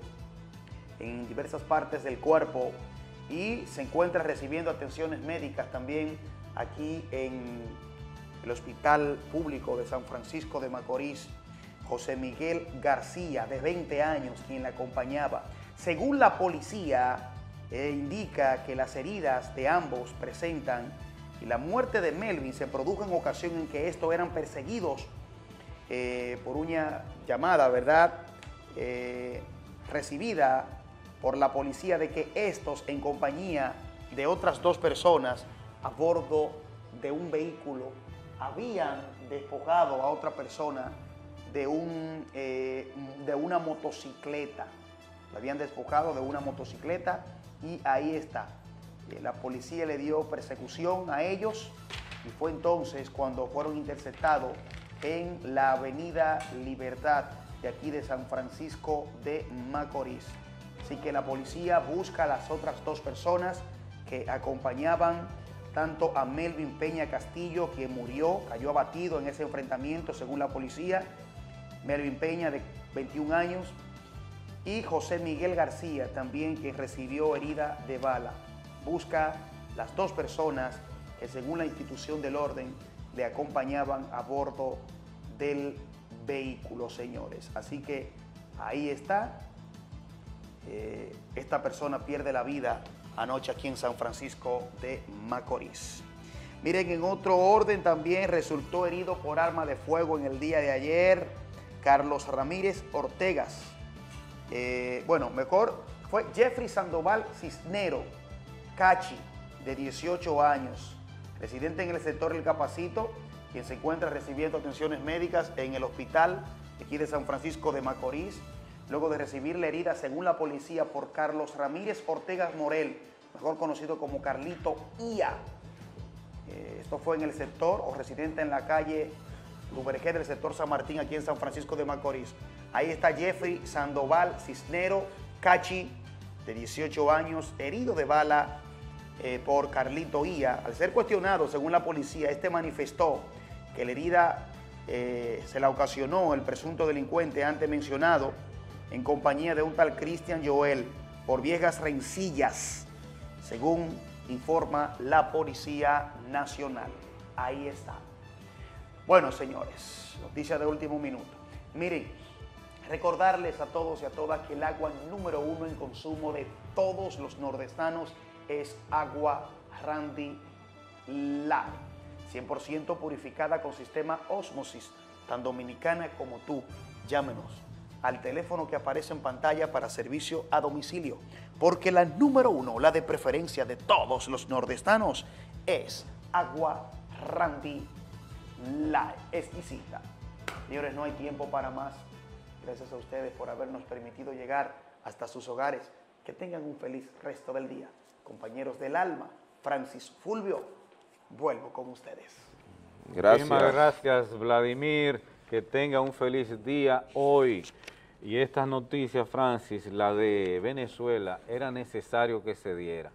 en diversas partes del cuerpo y se encuentra recibiendo atenciones médicas también aquí en el Hospital Público de San Francisco de Macorís. José Miguel García, de 20 años, quien la acompañaba. Según la policía, eh, indica que las heridas de ambos presentan y la muerte de Melvin se produjo en ocasión en que estos eran perseguidos eh, por una llamada, ¿verdad? Eh, recibida por la policía de que estos, en compañía de otras dos personas a bordo de un vehículo, habían despojado a otra persona de, un, eh, de una motocicleta. Lo habían despojado de una motocicleta y ahí está. Eh, La policía le dio persecución a ellos y fue entonces cuando fueron interceptados en la avenida Libertad de aquí de San Francisco de Macorís. Así que la policía busca a las otras dos personas que acompañaban tanto a Melvin Peña Castillo, quien murió, cayó abatido en ese enfrentamiento según la policía, Melvin Peña de 21 años, y José Miguel García también, quien recibió herida de bala. Busca las dos personas que según la institución del orden le acompañaban a bordo del vehículo, señores. Así que ahí está. Eh, esta persona pierde la vida anoche aquí en San Francisco de Macorís. Miren, en otro orden también resultó herido por arma de fuego en el día de ayer Carlos Ramírez Ortegas. Eh, bueno, mejor fue Jeffrey Sandoval Cisnero, Cachi, de 18 años, residente en el sector El Capacito, quien se encuentra recibiendo atenciones médicas en el hospital aquí de San Francisco de Macorís, luego de recibir la herida, según la policía, por Carlos Ramírez Ortegas Morel, mejor conocido como Carlito Ia. Eh, esto fue en el sector o residente en la calle Lubergé del sector San Martín, aquí en San Francisco de Macorís. Ahí está Jeffrey Sandoval Cisnero Cachi, de 18 años, herido de bala eh, por Carlito Ia. Al ser cuestionado, según la policía, este manifestó que la herida eh, se la ocasionó el presunto delincuente antes mencionado en compañía de un tal Cristian Joel por viejas rencillas, según informa la Policía Nacional. Ahí está. Bueno, señores, noticia de último minuto. Miren, recordarles a todos y a todas que el agua número uno en consumo de todos los nordestanos es agua Randy La, 100% purificada con sistema Osmosis, tan dominicana como tú. Llámenos al teléfono que aparece en pantalla para servicio a domicilio, porque la número uno, la de preferencia de todos los nordestanos, es agua Randy La, exquisita. Señores, no hay tiempo para más. Gracias a ustedes por habernos permitido llegar hasta sus hogares. Que tengan un feliz resto del día. Compañeros del alma, Francis Fulvio, vuelvo con ustedes. Gracias. Muchísimas gracias, Vladimir. Que tenga un feliz día hoy. Y estas noticias, Francis, la de Venezuela, era necesario que se diera.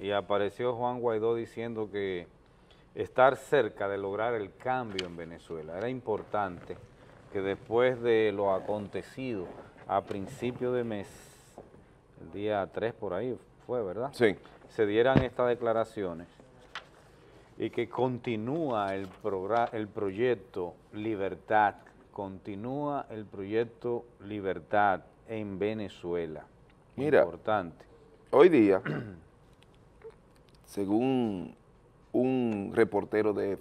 Y apareció Juan Guaidó diciendo que estar cerca de lograr el cambio en Venezuela era importante que después de lo acontecido a principio de mes, el día 3 por ahí fue, ¿verdad? Sí. Se dieran estas declaraciones y que continúa el, el proyecto Libertad, continúa el proyecto Libertad en Venezuela. Mira. Importante. Hoy día, según un reportero de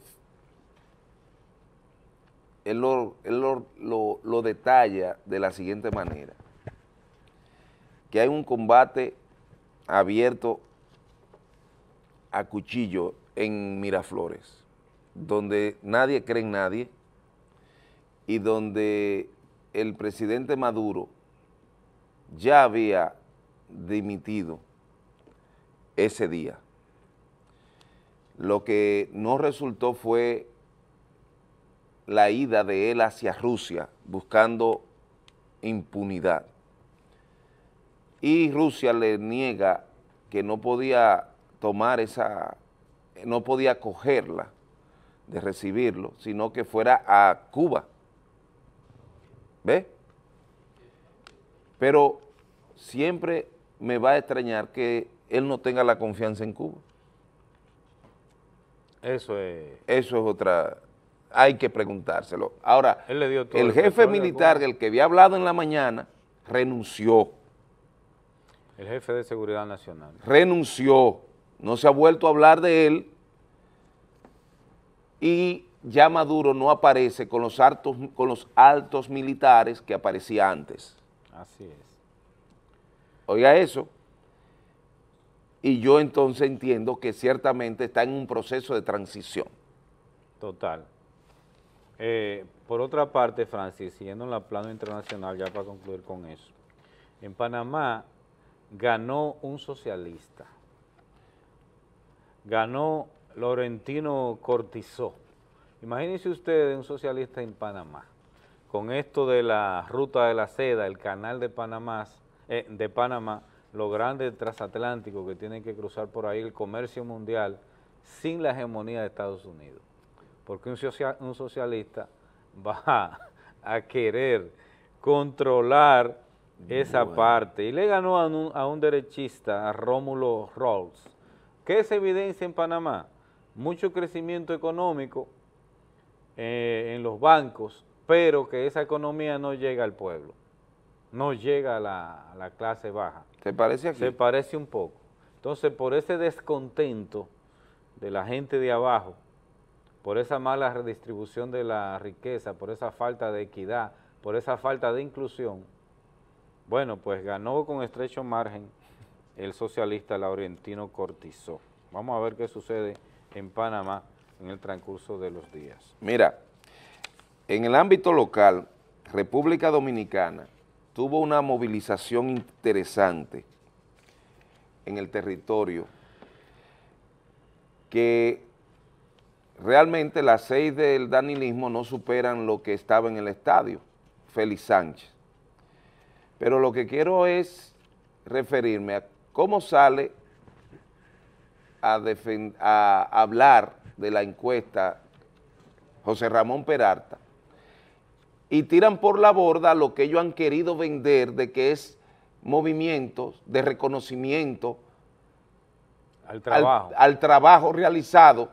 él, lo, él lo- lo- lo detalla de la siguiente manera, que hay un combate abierto a cuchillo en Miraflores, donde nadie cree en nadie y donde el presidente Maduro ya había dimitido ese día. Lo que no resultó fue la ida de él hacia Rusia buscando impunidad. Y Rusia le niega que no podía tomar esa, no podía cogerla de recibirlo, sino que fuera a Cuba. ¿Ve? Pero siempre me va a extrañar que él no tenga la confianza en Cuba. Eso es... Eso es otra, hay que preguntárselo. Ahora, Él le dio todo el jefe militar, el que había hablado en la mañana, renunció, El jefe de Seguridad Nacional. renunció, no se ha vuelto a hablar de él y ya Maduro no aparece con los altos, con los altos militares que aparecía antes. Así es. Oiga eso. Y yo entonces entiendo que ciertamente está en un proceso de transición. Total. Eh, por otra parte, Francis, siguiendo en la plano internacional, ya para concluir con eso, en Panamá ganó un socialista, ganó Laurentino Cortizó. Imagínense ustedes un socialista en Panamá, con esto de la ruta de la seda, el canal de Panamá, eh, de Panamá, los grandes transatlánticos que tienen que cruzar por ahí, el comercio mundial, sin la hegemonía de Estados Unidos porque un, socia- un socialista va a, a querer controlar esa parte. Y le ganó a un, a un derechista, a Rómulo Rawls. ¿Qué se evidencia en Panamá? Mucho crecimiento económico eh, en los bancos, pero que esa economía no llega al pueblo, no llega a la, a la clase baja. ¿Te parece aquí? Se parece un poco. Entonces, por ese descontento de la gente de abajo, por esa mala redistribución de la riqueza, por esa falta de equidad, por esa falta de inclusión, bueno, pues ganó con estrecho margen el socialista Laurentino Cortizó. Vamos a ver qué sucede en Panamá en el transcurso de los días. Mira, en el ámbito local, República Dominicana tuvo una movilización interesante en el territorio que realmente las seis del danilismo no superan lo que estaba en el estadio, Félix Sánchez. Pero lo que quiero es referirme a cómo sale a, hablar de la encuesta José Ramón Peralta y tiran por la borda lo que ellos han querido vender de que es movimientos de reconocimiento Al trabajo. al trabajo realizado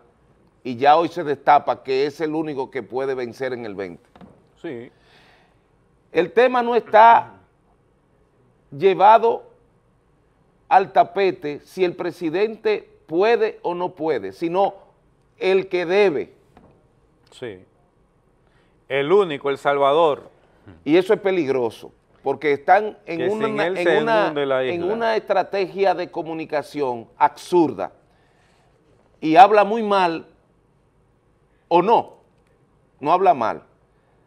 y ya hoy se destapa que es el único que puede vencer en el 20. Sí. El tema no está llevado al tapete si el presidente puede o no puede, sino el que debe. Sí. El único, El Salvador. Y eso es peligroso, porque están en, una, en una- en una estrategia de comunicación absurda y habla muy mal, o no, no habla mal,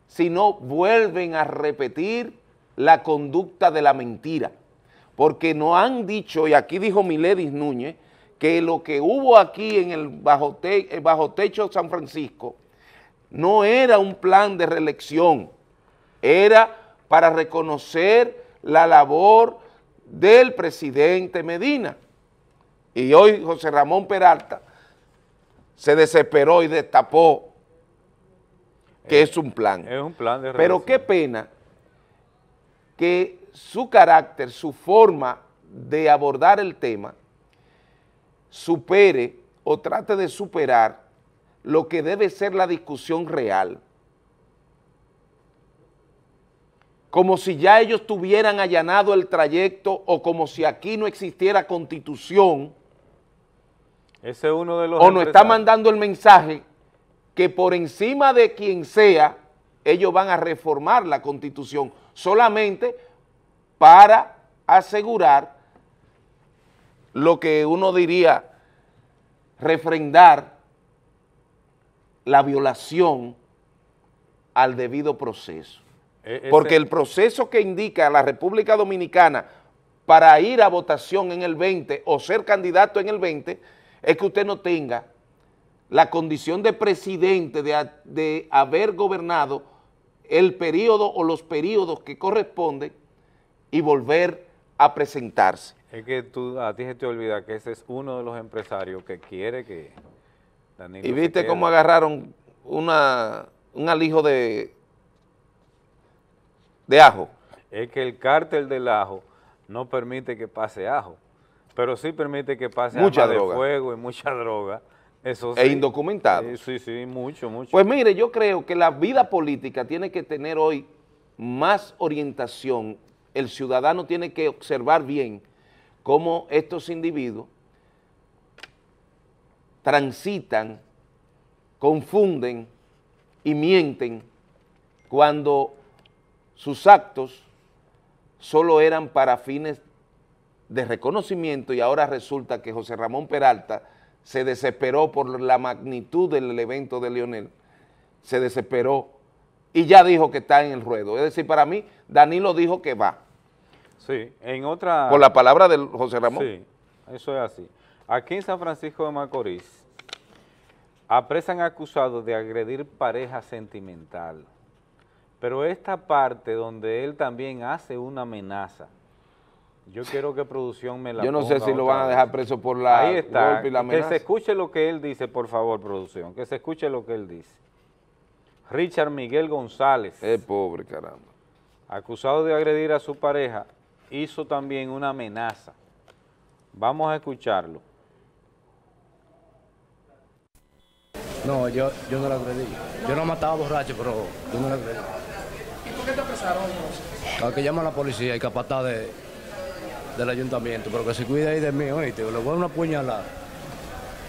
sino vuelven a repetir la conducta de la mentira, porque nos han dicho, y aquí dijo Miledis Núñez, que lo que hubo aquí en el bajo, te- el bajo techo San Francisco no era un plan de reelección, era para reconocer la labor del presidente Medina. Y hoy José Ramón Peralta se desesperó y destapó que es un plan. Es un plan de Pero qué pena que su carácter, su forma de abordar el tema, supere o trate de superar lo que debe ser la discusión real. Como si ya ellos tuvieran allanado el trayecto o como si aquí no existiera constitución, Ese es uno de los o nos está mandando el mensaje que por encima de quien sea, ellos van a reformar la constitución solamente para asegurar lo que uno diría refrendar la violación al debido proceso. E- Porque el proceso que indica la República Dominicana para ir a votación en el 20 o ser candidato en el 20 es que usted no tenga la condición de presidente, de, de haber gobernado el periodo o los periodos que corresponden y volver a presentarse. Es que tú, a ti se te olvida que ese es uno de los empresarios que quiere que Danilo Y viste cómo agarraron una, un alijo de, de ajo. Es que el cártel del ajo no permite que pase ajo, pero sí permite que pase Mucha arma droga. de fuego y mucha droga. Eso E indocumentado. Sí, sí, mucho, mucho. Pues mire, yo creo que la vida política tiene que tener hoy más orientación. El ciudadano tiene que observar bien cómo estos individuos transitan, confunden y mienten cuando sus actos solo eran para fines de reconocimiento y ahora resulta que José Ramón Peralta se desesperó por la magnitud del evento de Leonel, se desesperó y ya dijo que está en el ruedo. Es decir, para mí, Danilo dijo que va, Sí, en otra... por la palabra de José Ramón. Sí, eso es así. Aquí en San Francisco de Macorís apresan acusados de agredir pareja sentimental. Pero esta parte donde él también hace una amenaza, yo quiero que producción me la Yo no sé si lo van a dejar preso por la Ahí está, golpe y la que amenaza. se escuche lo que él dice, por favor, producción, que se escuche lo que él dice. Richard Miguel González. Es pobre, caramba. Acusado de agredir a su pareja, hizo también una amenaza. Vamos a escucharlo. No, yo, yo no la agredí. Yo no mataba borracho, pero yo no la agredí. ¿Y por qué te apresaron? Al que llama a la policía y capataz de, del ayuntamiento, pero que se cuide ahí de mí, oíste, le voy a dar una puñalada.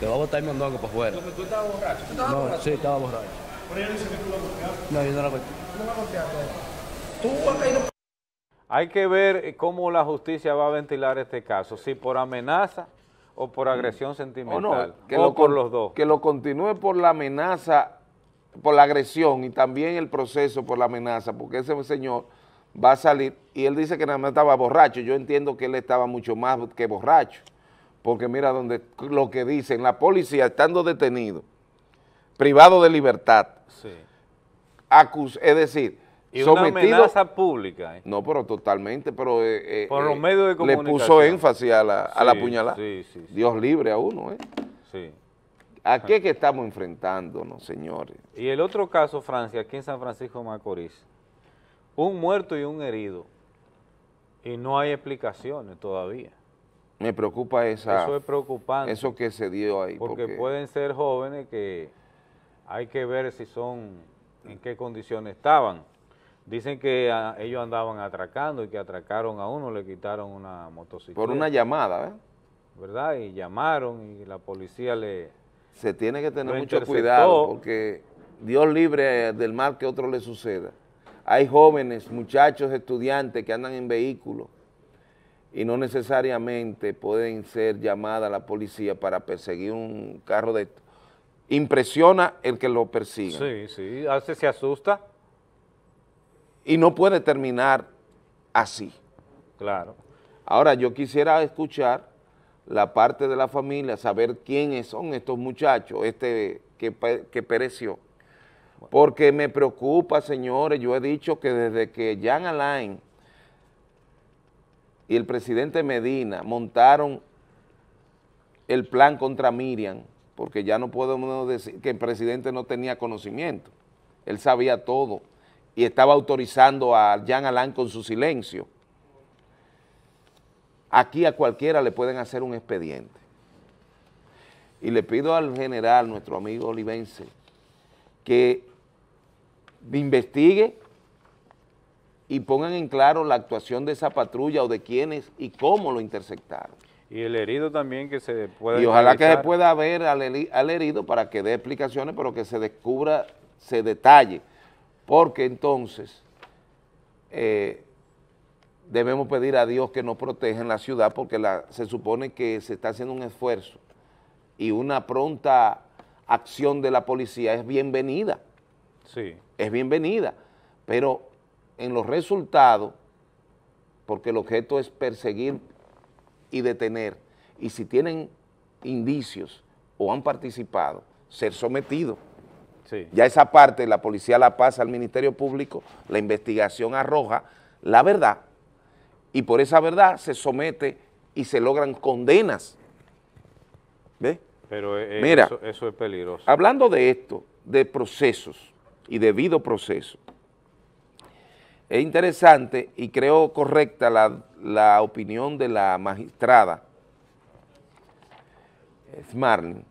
Le voy a botar mi mondongo para afuera. ¿Tú estabas borracho? ¿Tú estabas No, borracho? sí, estaba borracho. Pero ella dice que tú la golpeaste. No, yo no la golpeé. ¿Tú no la golpeaste? ¿Tú has caído Hay que ver cómo la justicia va a ventilar este caso, si por amenaza o por agresión O sentimental, no, que o lo, por con- los dos. que lo continúe por la amenaza, por la agresión y también el proceso por la amenaza, porque ese señor va a salir y él dice que nada más estaba borracho. Yo entiendo que él estaba mucho más que borracho, porque mira donde lo que dicen, la policía estando detenido, privado de libertad, Sí. acus- es decir, Y una sometido... amenaza pública. ¿eh? No, pero totalmente, pero eh, eh, Por los eh, medios de le comunicación. puso énfasis a la, a la puñalada. sí, sí, sí. Dios libre a uno, ¿eh? Sí. ¿A qué que estamos enfrentándonos, señores? Y el otro caso, Francia, aquí en San Francisco de Macorís, un muerto y un herido, y no hay explicaciones todavía. Me preocupa esa, Eso es preocupante. eso que se dio ahí. porque, Porque, pueden ser jóvenes que hay que ver si son, en qué condiciones estaban. Dicen que ah, ellos andaban atracando y que atracaron a uno, le quitaron una motocicleta. por una llamada, ¿eh? ¿Verdad? Y llamaron y la policía le... Se tiene que tener mucho cuidado porque Dios libre del mal que a otro le suceda. Hay jóvenes, muchachos, estudiantes que andan en vehículos y no necesariamente pueden ser llamadas a la policía para perseguir un carro de. Impresiona el que lo persiga. Sí, sí, hace, se asusta, Y no puede terminar así. claro. Ahora, yo quisiera escuchar la parte de la familia, saber quiénes son estos muchachos, este que, que pereció. Porque me preocupa, señores, yo he dicho que desde que Jan Alain y el presidente Medina montaron el plan contra Miriam, porque ya no podemos decir que el presidente no tenía conocimiento, él sabía todo y estaba autorizando a Jan Alain con su silencio. Aquí a cualquiera le pueden hacer un expediente. Y le pido al general, nuestro amigo Olivense, que investigue y pongan en claro la actuación de esa patrulla o de quiénes y cómo lo interceptaron. Y el herido también que se puede Y ojalá que se pueda ver al herido para que dé explicaciones, pero que se descubra, se detalle, porque entonces eh, debemos pedir a Dios que nos proteja en la ciudad, porque la- se supone que se está haciendo un esfuerzo y una pronta acción de la policía es bienvenida, Sí. es bienvenida, pero en los resultados porque el objeto es perseguir y detener, y si tienen indicios o han participado, ser sometidos. Ya esa parte la policía la pasa al Ministerio Público, la investigación arroja la verdad, y por esa verdad se somete y se logran condenas. ¿Ve? Pero eh, Mira, eso, eso es peligroso. Hablando de esto, de procesos y debido proceso, es interesante y creo correcta la, la opinión de la magistrada Smarling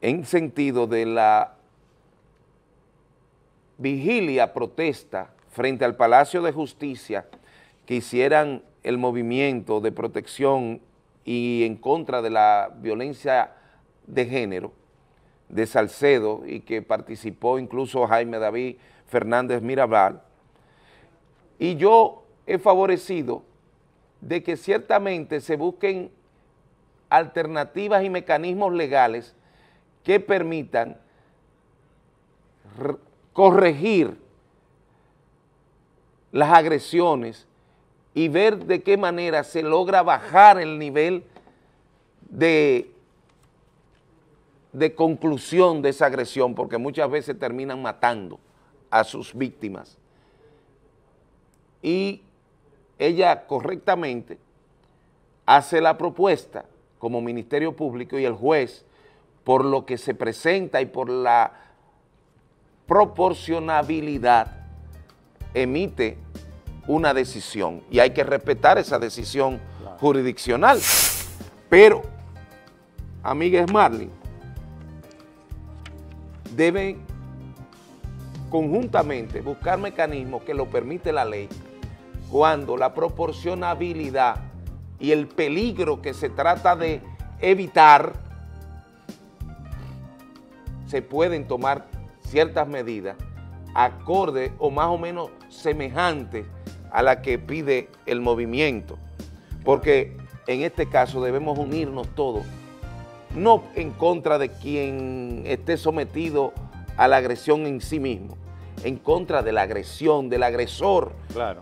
en sentido de la vigilia protesta frente al Palacio de Justicia que hicieran el movimiento de protección y en contra de la violencia de género de Salcedo y que participó incluso Jaime David Fernández Mirabal. Y yo he favorecido de que ciertamente se busquen alternativas y mecanismos legales que permitan corregir las agresiones y ver de qué manera se logra bajar el nivel de, de conclusión de esa agresión, porque muchas veces terminan matando a sus víctimas. Y ella correctamente hace la propuesta como Ministerio Público y el juez, por lo que se presenta y por la proporcionabilidad, emite una decisión y hay que respetar esa decisión jurisdiccional. Pero, amigas Marlin, deben conjuntamente buscar mecanismos que lo permite la ley cuando la proporcionabilidad y el peligro que se trata de evitar, se pueden tomar ciertas medidas acorde o más o menos semejantes a la que pide el movimiento. Porque en este caso debemos unirnos todos, no en contra de quien esté sometido a la agresión en sí mismo, en contra de la agresión, del agresor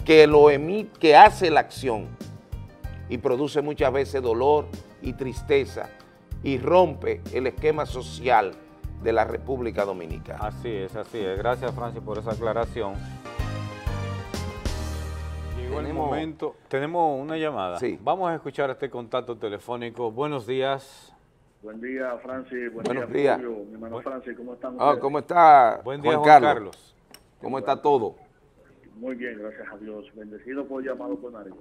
que, lo emite, que hace la acción y produce muchas veces dolor y tristeza y rompe el esquema social de la República Dominicana. Así es, así es. Gracias, Francis, por esa aclaración. Llegó el Tenemos- momento. Tenemos una llamada. Sí. Vamos a escuchar este contacto telefónico. Buenos días. Buen día, Francis. Buen Buenos día, días. Mi hermano Francis, ¿cómo están Ah? ¿Cómo está Buen día, Juan, Juan Carlos? Carlos. ¿Cómo está todo? Muy bien, gracias a Dios. Bendecido por llamado por María.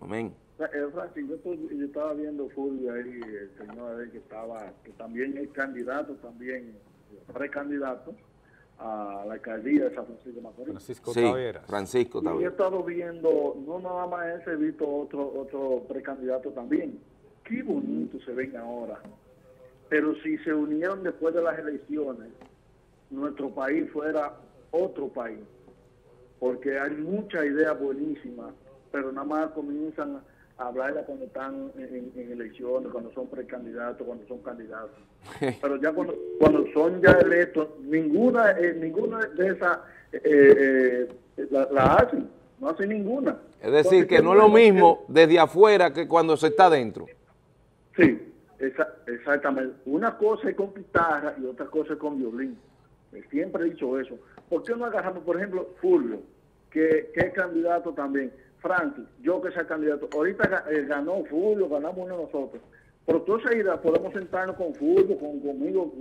Amén. Eh, Francis, yo, estoy- yo estaba viendo Fulvio ahí, el señor ahí que estaba, que también es candidato, también precandidato a la alcaldía de San Francisco de Macorís. Francisco Sí, Taveras. Francisco Y he Taveras. estado viendo, no nada más ese, he visto otro, otro precandidato también. Qué bonito se ven ahora. Pero si se unieron después de las elecciones, nuestro país fuera otro país. Porque hay muchas ideas buenísimas, pero nada más comienzan a hablarla cuando están en, en elecciones, cuando son precandidatos, cuando son candidatos. Pero ya cuando, cuando son ya electos, ninguna eh, ninguna de esas eh, eh, la, la hacen, no hacen ninguna. Es decir, Entonces, que no es lo mismo desde afuera que cuando se está dentro. Sí, esa- exactamente. Una cosa es con guitarra y otra cosa es con violín. Siempre he dicho eso. ¿Por qué no agarramos, por ejemplo, Fulvio, que, que es candidato también? Francis, yo que sea candidato. Ahorita eh, ganó Fulvio, ganamos uno nosotros. Pero toda esa podemos sentarnos con Fulvio, con, conmigo,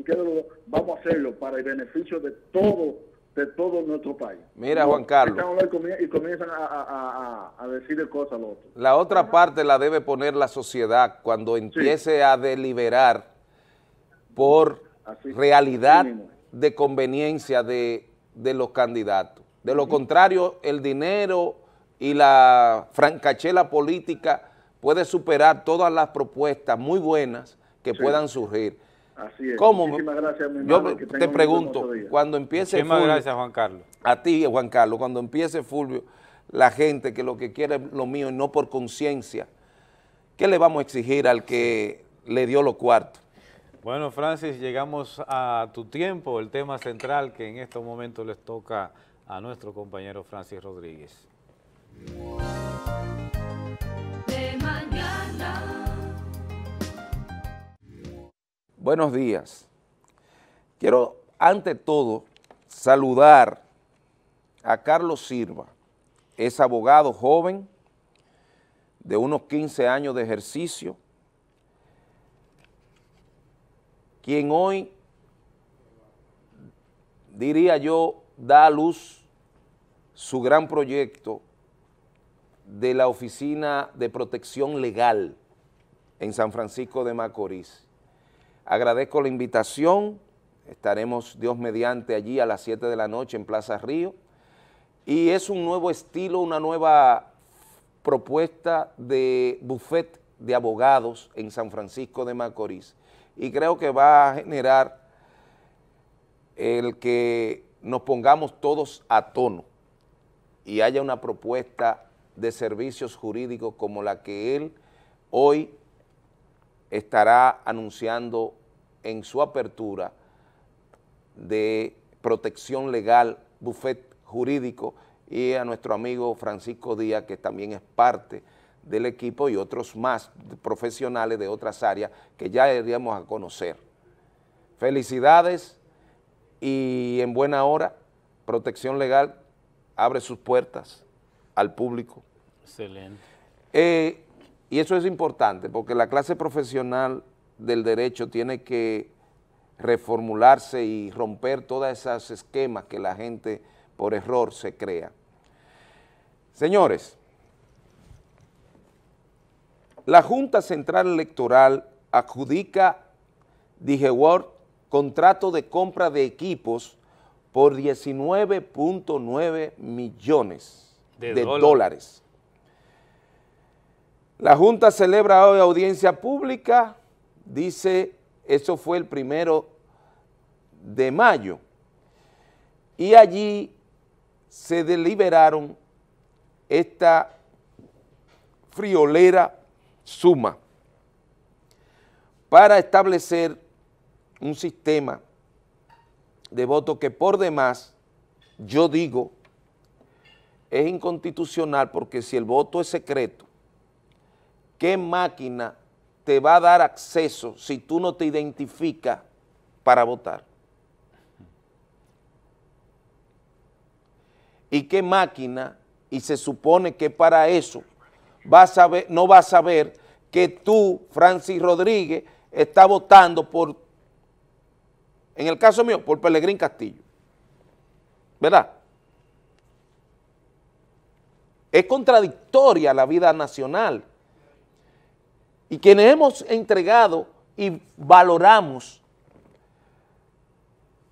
vamos a hacerlo para el beneficio de todo de todo nuestro país. Mira, Juan Carlos. y comie- y comienzan a, a, a, a- decirle cosas. La otra parte la debe poner la sociedad cuando empiece a deliberar por realidad de conveniencia de, de los candidatos. De lo contrario, el dinero y la francachela política puede superar todas las propuestas muy buenas que Sí. puedan surgir. Así es. ¿Cómo? Muchísimas gracias, mi Yo hermano, que te pregunto, cuando empiece Muchísimas Fulvio- gracias, Juan Carlos. a ti, Juan Carlos, cuando empiece Fulvio, la gente que lo que quiere es lo mío y no por conciencia, ¿qué le vamos a exigir al que le dio los cuartos? Bueno, Francis, llegamos a tu tiempo, el tema central que en estos momentos les toca a nuestro compañero Francis Rodríguez. De. Buenos días. Quiero, ante todo, saludar a Carlos Silva. Es abogado joven, de unos 15 años de ejercicio, quien hoy, diría yo, da a luz su gran proyecto de la Oficina de Protección Legal en San Francisco de Macorís. Agradezco la invitación, estaremos Dios mediante allí a las 7 de la noche en Plaza Río, y es un nuevo estilo, una nueva propuesta de buffet de abogados en San Francisco de Macorís, y creo que va a generar el que nos pongamos todos a tono y haya una propuesta de servicios jurídicos como la que él hoy estará anunciando en su apertura de protección legal, buffet jurídico, y a nuestro amigo Francisco Díaz, que también es parte del equipo, y otros más profesionales de otras áreas que ya iríamos a conocer. Felicidades y en buena hora, Protección Legal abre sus puertas al público. Excelente. Eh, y eso es importante porque la clase profesional del derecho tiene que reformularse y romper todos esos esquemas que la gente por error se crea. Señores, la Junta Central Electoral adjudica, dije Word, contrato de compra de equipos por 19.9 millones De dólares. La Junta celebra hoy audiencia pública, dice, eso fue el primero de mayo, y allí se deliberaron esta friolera suma para establecer un sistema de voto que por demás, yo digo, es inconstitucional porque si el voto es secreto, ¿qué máquina te va a dar acceso si tú no te identificas para votar? ¿Y qué máquina, y se supone que para eso, va a saber, no va a saber que tú, Francis Rodríguez, estás votando por, en el caso mío, por Pelegrín Castillo? ¿Verdad? Es contradictoria la vida nacional. Y quienes hemos entregado y valoramos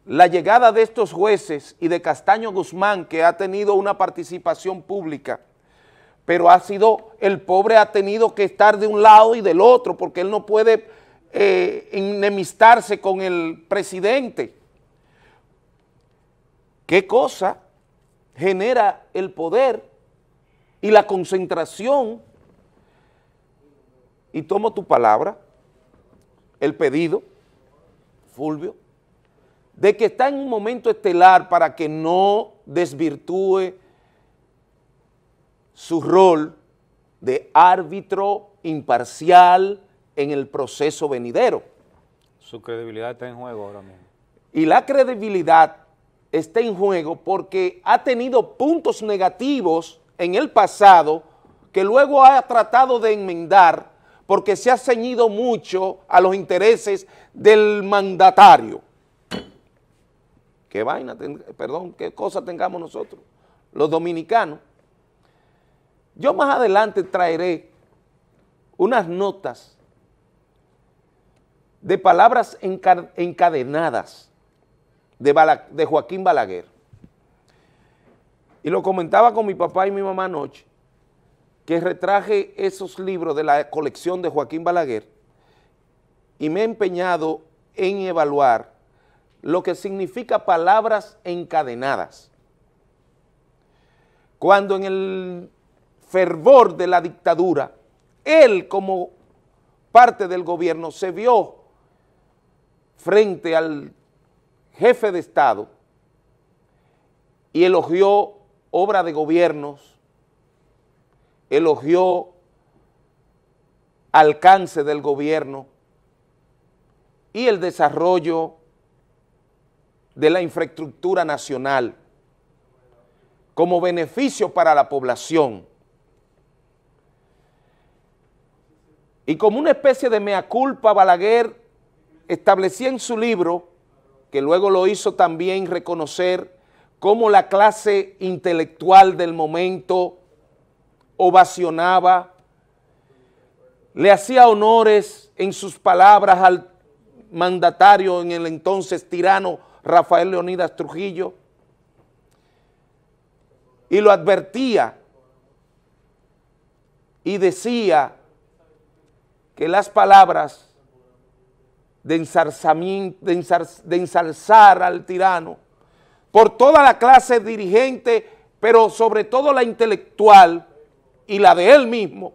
la llegada de estos jueces y de Castaño Guzmán, que ha tenido una participación pública, pero ha sido, el pobre ha tenido que estar de un lado y del otro, porque él no puede eh, enemistarse con el presidente. ¿Qué cosa genera el poder y la concentración? Y tomo tu palabra, el pedido, Fulvio, de que está en un momento estelar para que no desvirtúe su rol de árbitro imparcial en el proceso venidero. Su credibilidad está en juego ahora mismo. Y la credibilidad está en juego porque ha tenido puntos negativos en el pasado que luego ha tratado de enmendar porque se ha ceñido mucho a los intereses del mandatario. ¿Qué vaina, perdón, qué cosa tengamos nosotros, los dominicanos? Yo más adelante traeré unas notas de palabras enca- encadenadas de, de Joaquín Balaguer. Y lo comentaba con mi papá y mi mamá anoche, que retraje esos libros de la colección de Joaquín Balaguer y me he empeñado en evaluar lo que significa palabras encadenadas. Cuando en el fervor de la dictadura, él como parte del gobierno se vio frente al jefe de Estado y elogió obra de gobiernos, elogió alcance del gobierno y el desarrollo de la infraestructura nacional como beneficio para la población. Y como una especie de mea culpa Balaguer establecía en su libro, que luego lo hizo también reconocer cómo la clase intelectual del momento ovacionaba, le hacía honores en sus palabras al mandatario en el entonces tirano Rafael Leonidas Trujillo y lo advertía y decía que las palabras de, de ensalzar al tirano por toda la clase dirigente, pero sobre todo la intelectual y la de él mismo,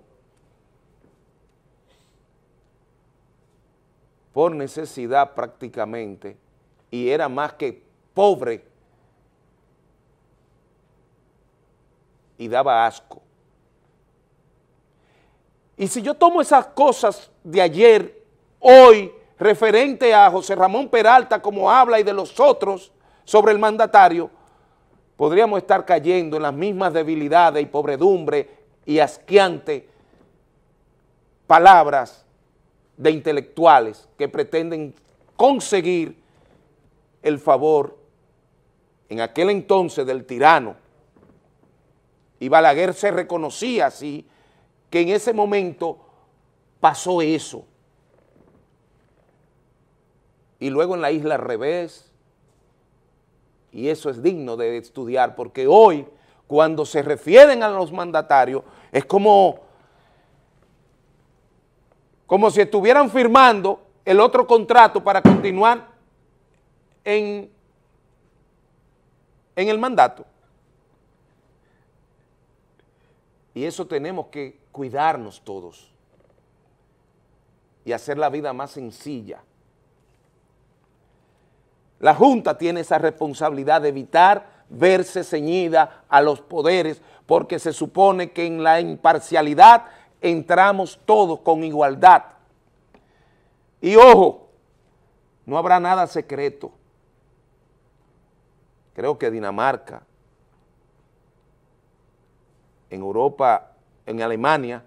por necesidad prácticamente, y era más que pobre y daba asco. Y si yo tomo esas cosas de ayer, hoy, referente a José Ramón Peralta, como habla, y de los otros sobre el mandatario, podríamos estar cayendo en las mismas debilidades y pobredumbre y asqueante palabras de intelectuales que pretenden conseguir el favor en aquel entonces del tirano. Y Balaguer se reconocía así, que en ese momento pasó eso. Y luego en la isla al revés, y eso es digno de estudiar, porque hoy, cuando se refieren a los mandatarios, es como, como si estuvieran firmando el otro contrato para continuar en, en el mandato. Y eso tenemos que cuidarnos todos y hacer la vida más sencilla. La Junta tiene esa responsabilidad de evitar verse ceñida a los poderes porque se supone que en la imparcialidad entramos todos con igualdad. Y ojo, no habrá nada secreto. Creo que Dinamarca, en Europa, en Alemania,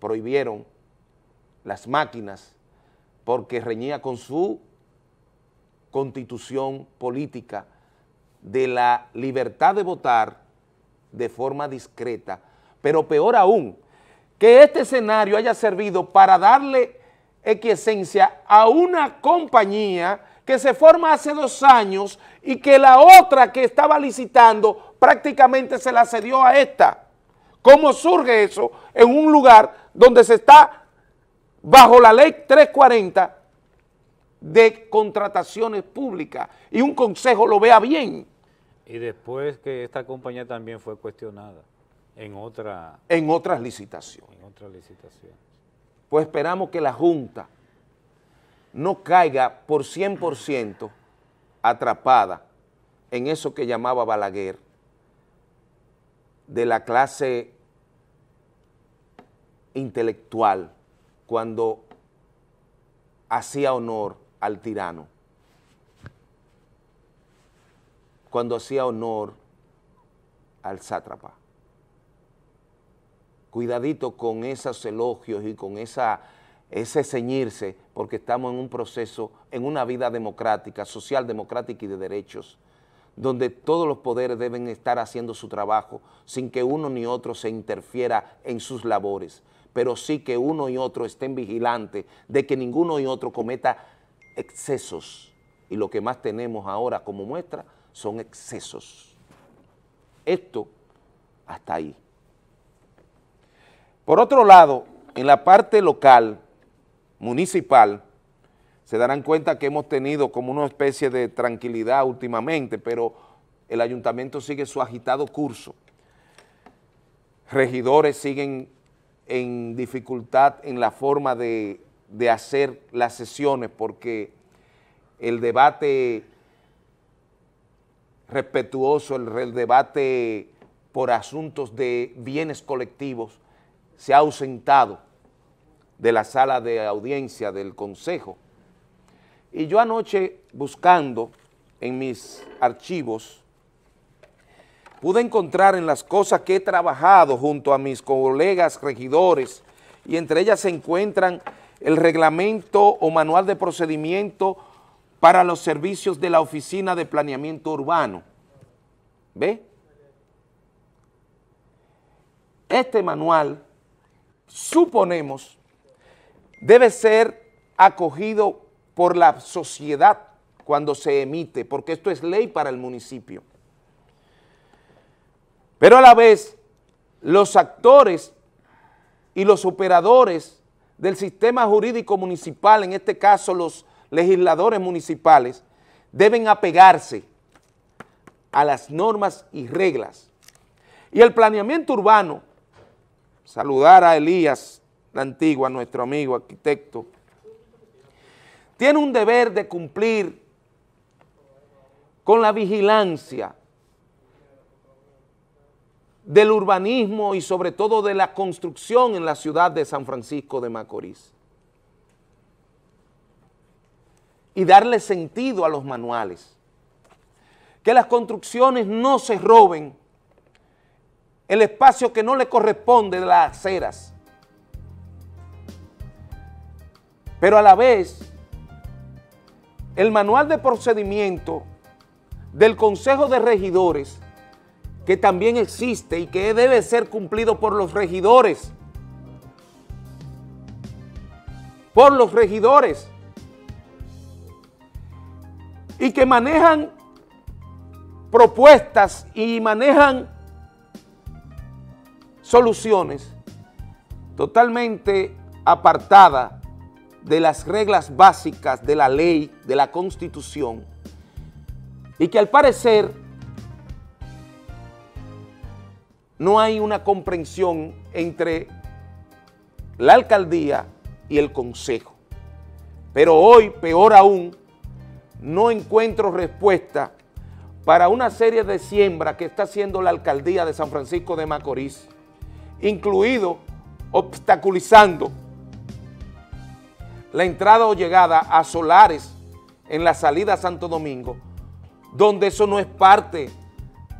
prohibieron las máquinas porque reñía con su constitución política de la libertad de votar de forma discreta, pero peor aún, que este escenario haya servido para darle equiesencia a una compañía que se forma hace dos años y que la otra que estaba licitando prácticamente se la cedió a esta. ¿Cómo surge eso en un lugar donde se está bajo la ley 340 de contrataciones públicas y un consejo lo vea bien? Y después que esta compañía también fue cuestionada en otra, En otras licitaciones. en otra licitación. Pues esperamos que la Junta no caiga por 100% atrapada en eso que llamaba Balaguer de la clase intelectual cuando hacía honor al tirano, cuando hacía honor al sátrapa. Cuidadito con esos elogios y con esa, ese ceñirse, porque estamos en un proceso, en una vida democrática, social, democrática y de derechos, donde todos los poderes deben estar haciendo su trabajo sin que uno ni otro se interfiera en sus labores, pero sí que uno y otro estén vigilantes de que ninguno y otro cometa excesos. Y lo que más tenemos ahora como muestra son excesos. Esto hasta ahí. Por otro lado, en la parte local, municipal, se darán cuenta que hemos tenido como una especie de tranquilidad últimamente, pero el ayuntamiento sigue su agitado curso. Regidores siguen en dificultad en la forma de, de hacer las sesiones porque el debate respetuoso, el, debate por asuntos de bienes colectivos se ha ausentado de la sala de audiencia del Consejo. Y yo anoche buscando en mis archivos, pude encontrar en las cosas que he trabajado junto a mis colegas regidores, y entre ellas se encuentran el reglamento o manual de procedimiento para los servicios de la Oficina de Planeamiento Urbano. ¿Ve? Este manual, suponemos, debe ser acogido por la sociedad cuando se emite, porque esto es ley para el municipio. Pero a la vez, los actores y los operadores del sistema jurídico municipal, en este caso los legisladores municipales, deben apegarse a las normas y reglas. Y el planeamiento urbano, saludar a Elías, la antigua, nuestro amigo arquitecto, tiene un deber de cumplir con la vigilancia del urbanismo y sobre todo de la construcción en la ciudad de San Francisco de Macorís. Y darle sentido a los manuales. Que las construcciones no se roben el espacio que no le corresponde de las aceras. Pero a la vez, el manual de procedimiento del Consejo de Regidores que también existe y que debe ser cumplido por los regidores. Por los regidores. Y que manejan propuestas y manejan soluciones totalmente apartadas de las reglas básicas de la ley, de la constitución, y que al parecer no hay una comprensión entre la alcaldía y el consejo. Pero hoy, peor aún, no encuentro respuesta para una serie de siembras que está haciendo la alcaldía de San Francisco de Macorís, incluido obstaculizando la entrada o llegada a solares en la salida a Santo Domingo, donde eso no es parte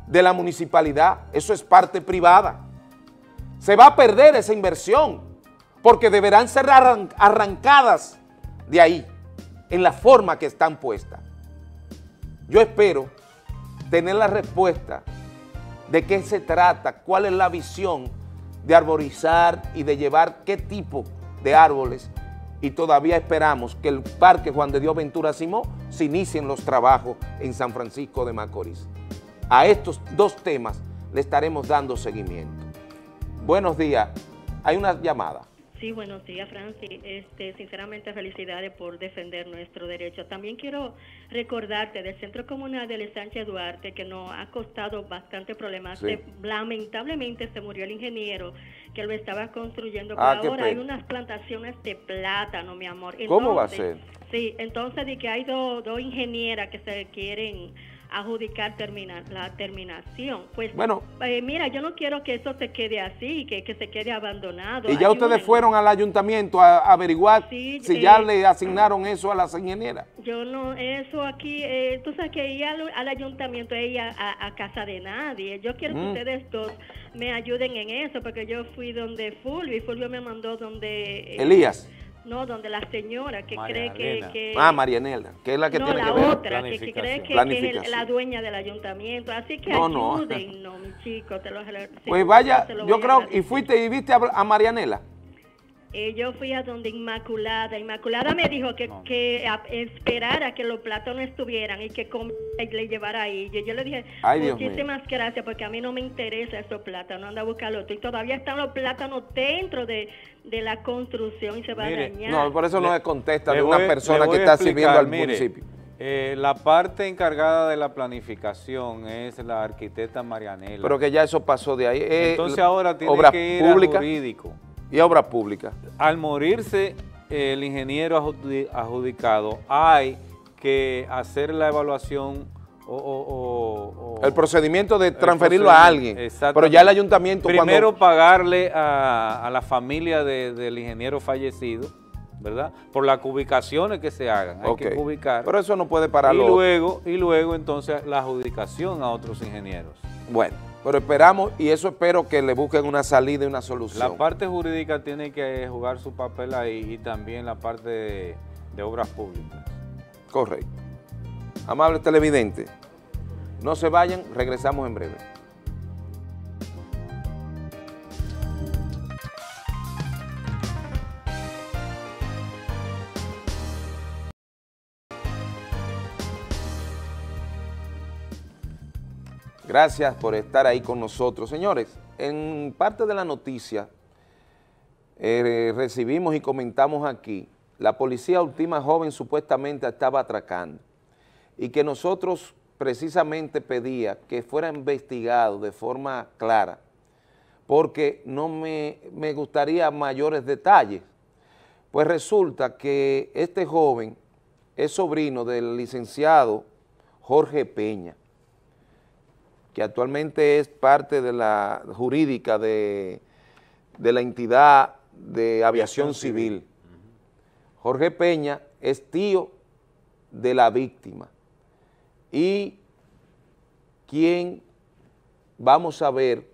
de la municipalidad, eso es parte privada. Se va a perder esa inversión porque deberán ser arrancadas de ahí, en la forma que están puestas. Yo espero tener la respuesta de qué se trata, cuál es la visión de arborizar y de llevar qué tipo de árboles y todavía esperamos que el Parque Juan de Dios Ventura Simó se inicien los trabajos en San Francisco de Macorís. A estos dos temas le estaremos dando seguimiento. Buenos días. Hay una llamada. Sí, buenos días, Francis. Este, sinceramente, felicidades por defender nuestro derecho. También quiero recordarte del Centro Comunal de Sánchez Duarte, que nos ha costado bastante problemas. lamentablemente se murió el ingeniero que lo estaba construyendo, pero ah, ahora hay unas plantaciones de plátano, mi amor. ¿Cómo va a ser? Sí, entonces de que hay dos ingenieras que se quieren adjudicar terminar la terminación. Pues bueno, eh, mira, yo no quiero que eso se quede así, que, que se quede abandonado. ¿Y ya ustedes fueron al ayuntamiento a, averiguar si ya eh, le asignaron eso a las ingenieras? Yo no, eso aquí, eh, tú sabes que ir al, ayuntamiento ella a, casa de nadie. Yo quiero que mm. ustedes dos me ayuden en eso, porque yo fui donde Fulvio y Fulvio me mandó donde... Elías. No, donde la señora que cree que, Ah, Marianela, que es la que tiene la que ver. otra, que, cree que, es la dueña del ayuntamiento. Así que no, ayuden, no. mi chico, te lo Pues vaya, yo creo, y fuiste y viste a Marianela. Eh, yo fui a donde Inmaculada. Inmaculada me dijo que, que esperara que los plátanos estuvieran y que le llevara ahí. Yo, yo le dije, muchísimas gracias porque a mí no me interesa esos plátanos, anda a buscarlo. Y todavía están los plátanos dentro de, la construcción y se va a dañar. No, por eso no me contesta de una persona que está sirviendo al municipio. Eh, la parte encargada de la planificación es la arquitecta Marianela. Pero que ya eso pasó de ahí. Eh, Entonces ahora tiene que ir al jurídico y obra pública. Al morirse el ingeniero adjudicado, hay que hacer la evaluación o, el procedimiento de transferirlo a alguien. Pero ya el ayuntamiento Primero pagarle a, la familia del ingeniero fallecido ¿verdad? Por las ubicaciones que se hagan, hay que ubicar. Pero eso no puede parar y otro. luego, y luego entonces la adjudicación a otros ingenieros. Bueno, pero esperamos y eso espero que le busquen una salida y una solución. La parte jurídica tiene que jugar su papel ahí y también la parte de, de obras públicas. Correcto. Amables televidentes, no se vayan, regresamos en breve. Gracias por estar ahí con nosotros. Señores, en parte de la noticia eh, recibimos y comentamos aquí, la policía última joven supuestamente estaba atracando y que nosotros precisamente pedía que fuera investigado de forma clara porque no me, me gustaría mayores detalles. Pues resulta que este joven es sobrino del licenciado Jorge Peña, que actualmente es parte de la jurídica de, de la entidad de aviación civil. Jorge Peña es tío de la víctima y quien vamos a ver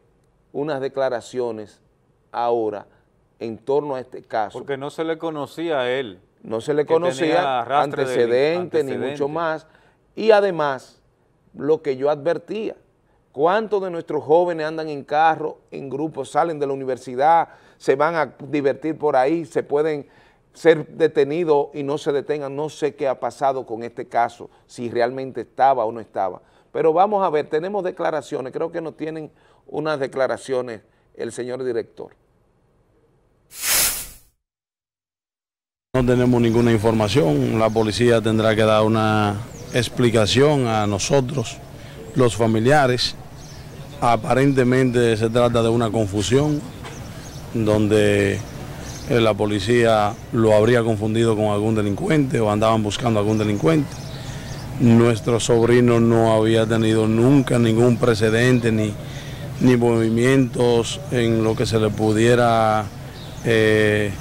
unas declaraciones ahora en torno a este caso. Porque no se le conocía a él. No se le conocía arrastre de antecedentes ni mucho más. Y además, lo que yo advertía, ¿cuántos de nuestros jóvenes andan en carro, en grupos, salen de la universidad, se van a divertir por ahí, se pueden ser detenidos y no se detengan? No sé qué ha pasado con este caso, si realmente estaba o no estaba. Pero vamos a ver, tenemos declaraciones, creo que nos tienen unas declaraciones el señor director. No tenemos ninguna información, la policía tendrá que dar una explicación a nosotros, los familiares. Aparentemente se trata de una confusión donde eh, la policía lo habría confundido con algún delincuente o andaban buscando algún delincuente. Nuestro sobrino no había tenido nunca ningún precedente ni, ni movimientos en lo que se le pudiera eh,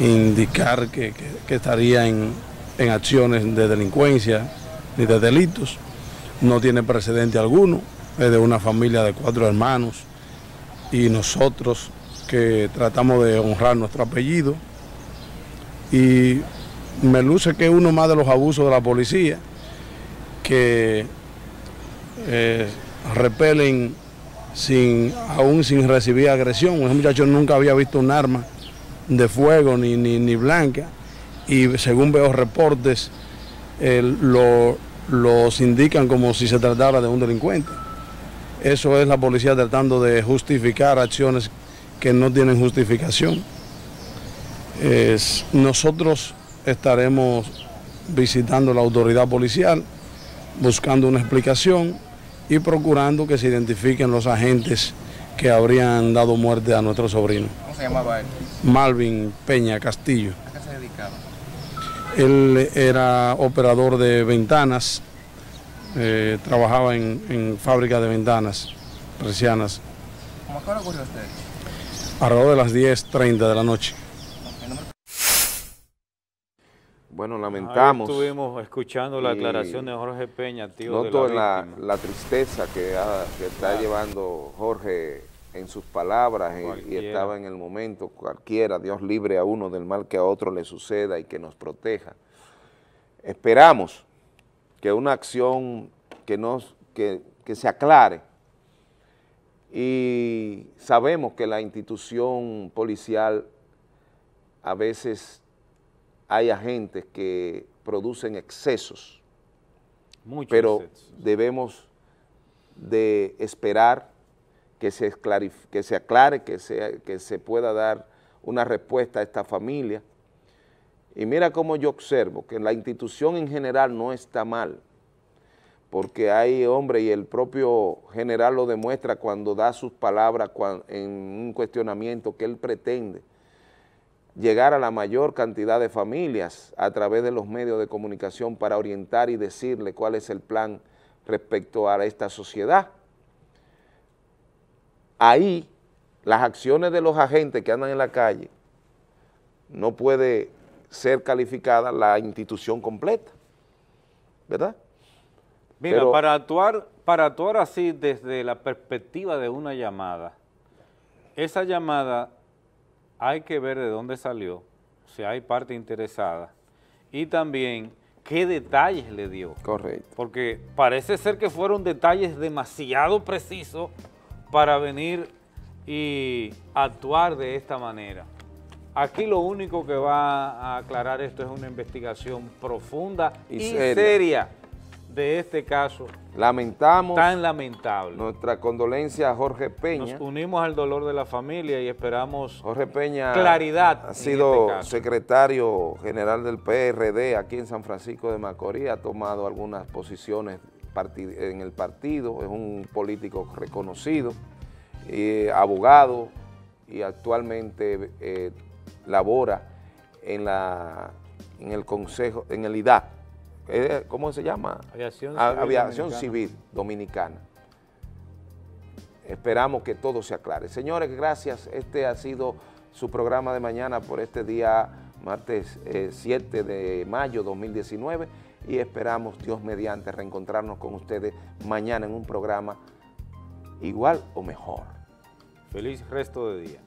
indicar que, que- que estaría en, en acciones de delincuencia ni de delitos. No tiene precedente alguno, es de una familia de cuatro hermanos y nosotros que tratamos de honrar nuestro apellido. Y me luce que uno más de los abusos de la policía que eh, repelen sin, aún sin recibir agresión. Ese muchacho nunca había visto un arma de fuego ni, ni, ni blanca y según veo reportes eh, lo- los indican como si se tratara de un delincuente. Eso es la policía tratando de justificar acciones que no tienen justificación. Es- nosotros estaremos visitando la autoridad policial, buscando una explicación y procurando que se identifiquen los agentes que habrían dado muerte a nuestro sobrino. ¿Cómo se llamaba él? Malvin Peña Castillo. ¿A qué se dedicaba? Él era operador de ventanas, eh, trabajaba en, en fábrica de ventanas persianas, ¿Cómo a qué hora ocurrió usted? alrededor de las 10.30 de la noche. Bueno, Ahí lamentamos. estuvimos escuchando la aclaración de Jorge Peña, tío Noto de en la la, tristeza que, ha- que está Claro. llevando Jorge en sus palabras y- y, estaba en el momento, cualquiera, Dios libre a uno del mal que a otro le suceda y que nos proteja. Esperamos que una acción que, nos, que, que se aclare y sabemos que la institución policial a veces hay agentes que producen excesos, Muchos pero excesos. debemos de esperar que se, que se aclare, que se, que se pueda dar una respuesta a esta familia. Y mira cómo yo observo que la institución en general no está mal, porque hay hombre y el propio general lo demuestra cuando da sus palabras en un cuestionamiento que él pretende llegar a la mayor cantidad de familias a través de los medios de comunicación para orientar y decirle cuál es el plan respecto a esta sociedad. Ahí las acciones de los agentes que andan en la calle no puede ser calificada la institución completa, ¿verdad? Mira, Pero- para, actuar, para actuar así desde la perspectiva de una llamada, esa llamada hay que ver de dónde salió, si hay parte interesada, y también qué detalles le dio. Correcto. Porque parece ser que fueron detalles demasiado precisos para venir y actuar de esta manera. Aquí lo único que va a aclarar esto es una investigación profunda Y y, seria. seria. de este caso Lamentamos tan lamentable. nuestra condolencia a Jorge Peña. Nos unimos al dolor de la familia y esperamos Jorge Peña claridad. ha sido este caso. secretario general del PRD aquí en San Francisco de Macorís, ha tomado algunas posiciones en el partido, es un político reconocido, eh, abogado y actualmente eh, labora en, la, en el Consejo, en el IDA, eh, ¿cómo se llama? Aviación Civil Aviación Dominicana. Civil Dominicana. Esperamos que todo se aclare. Señores, gracias. Este ha sido su programa de mañana por este día, martes eh, 7 de mayo 2019, y esperamos, Dios mediante, reencontrarnos con ustedes mañana en un programa igual o mejor. Feliz resto de día.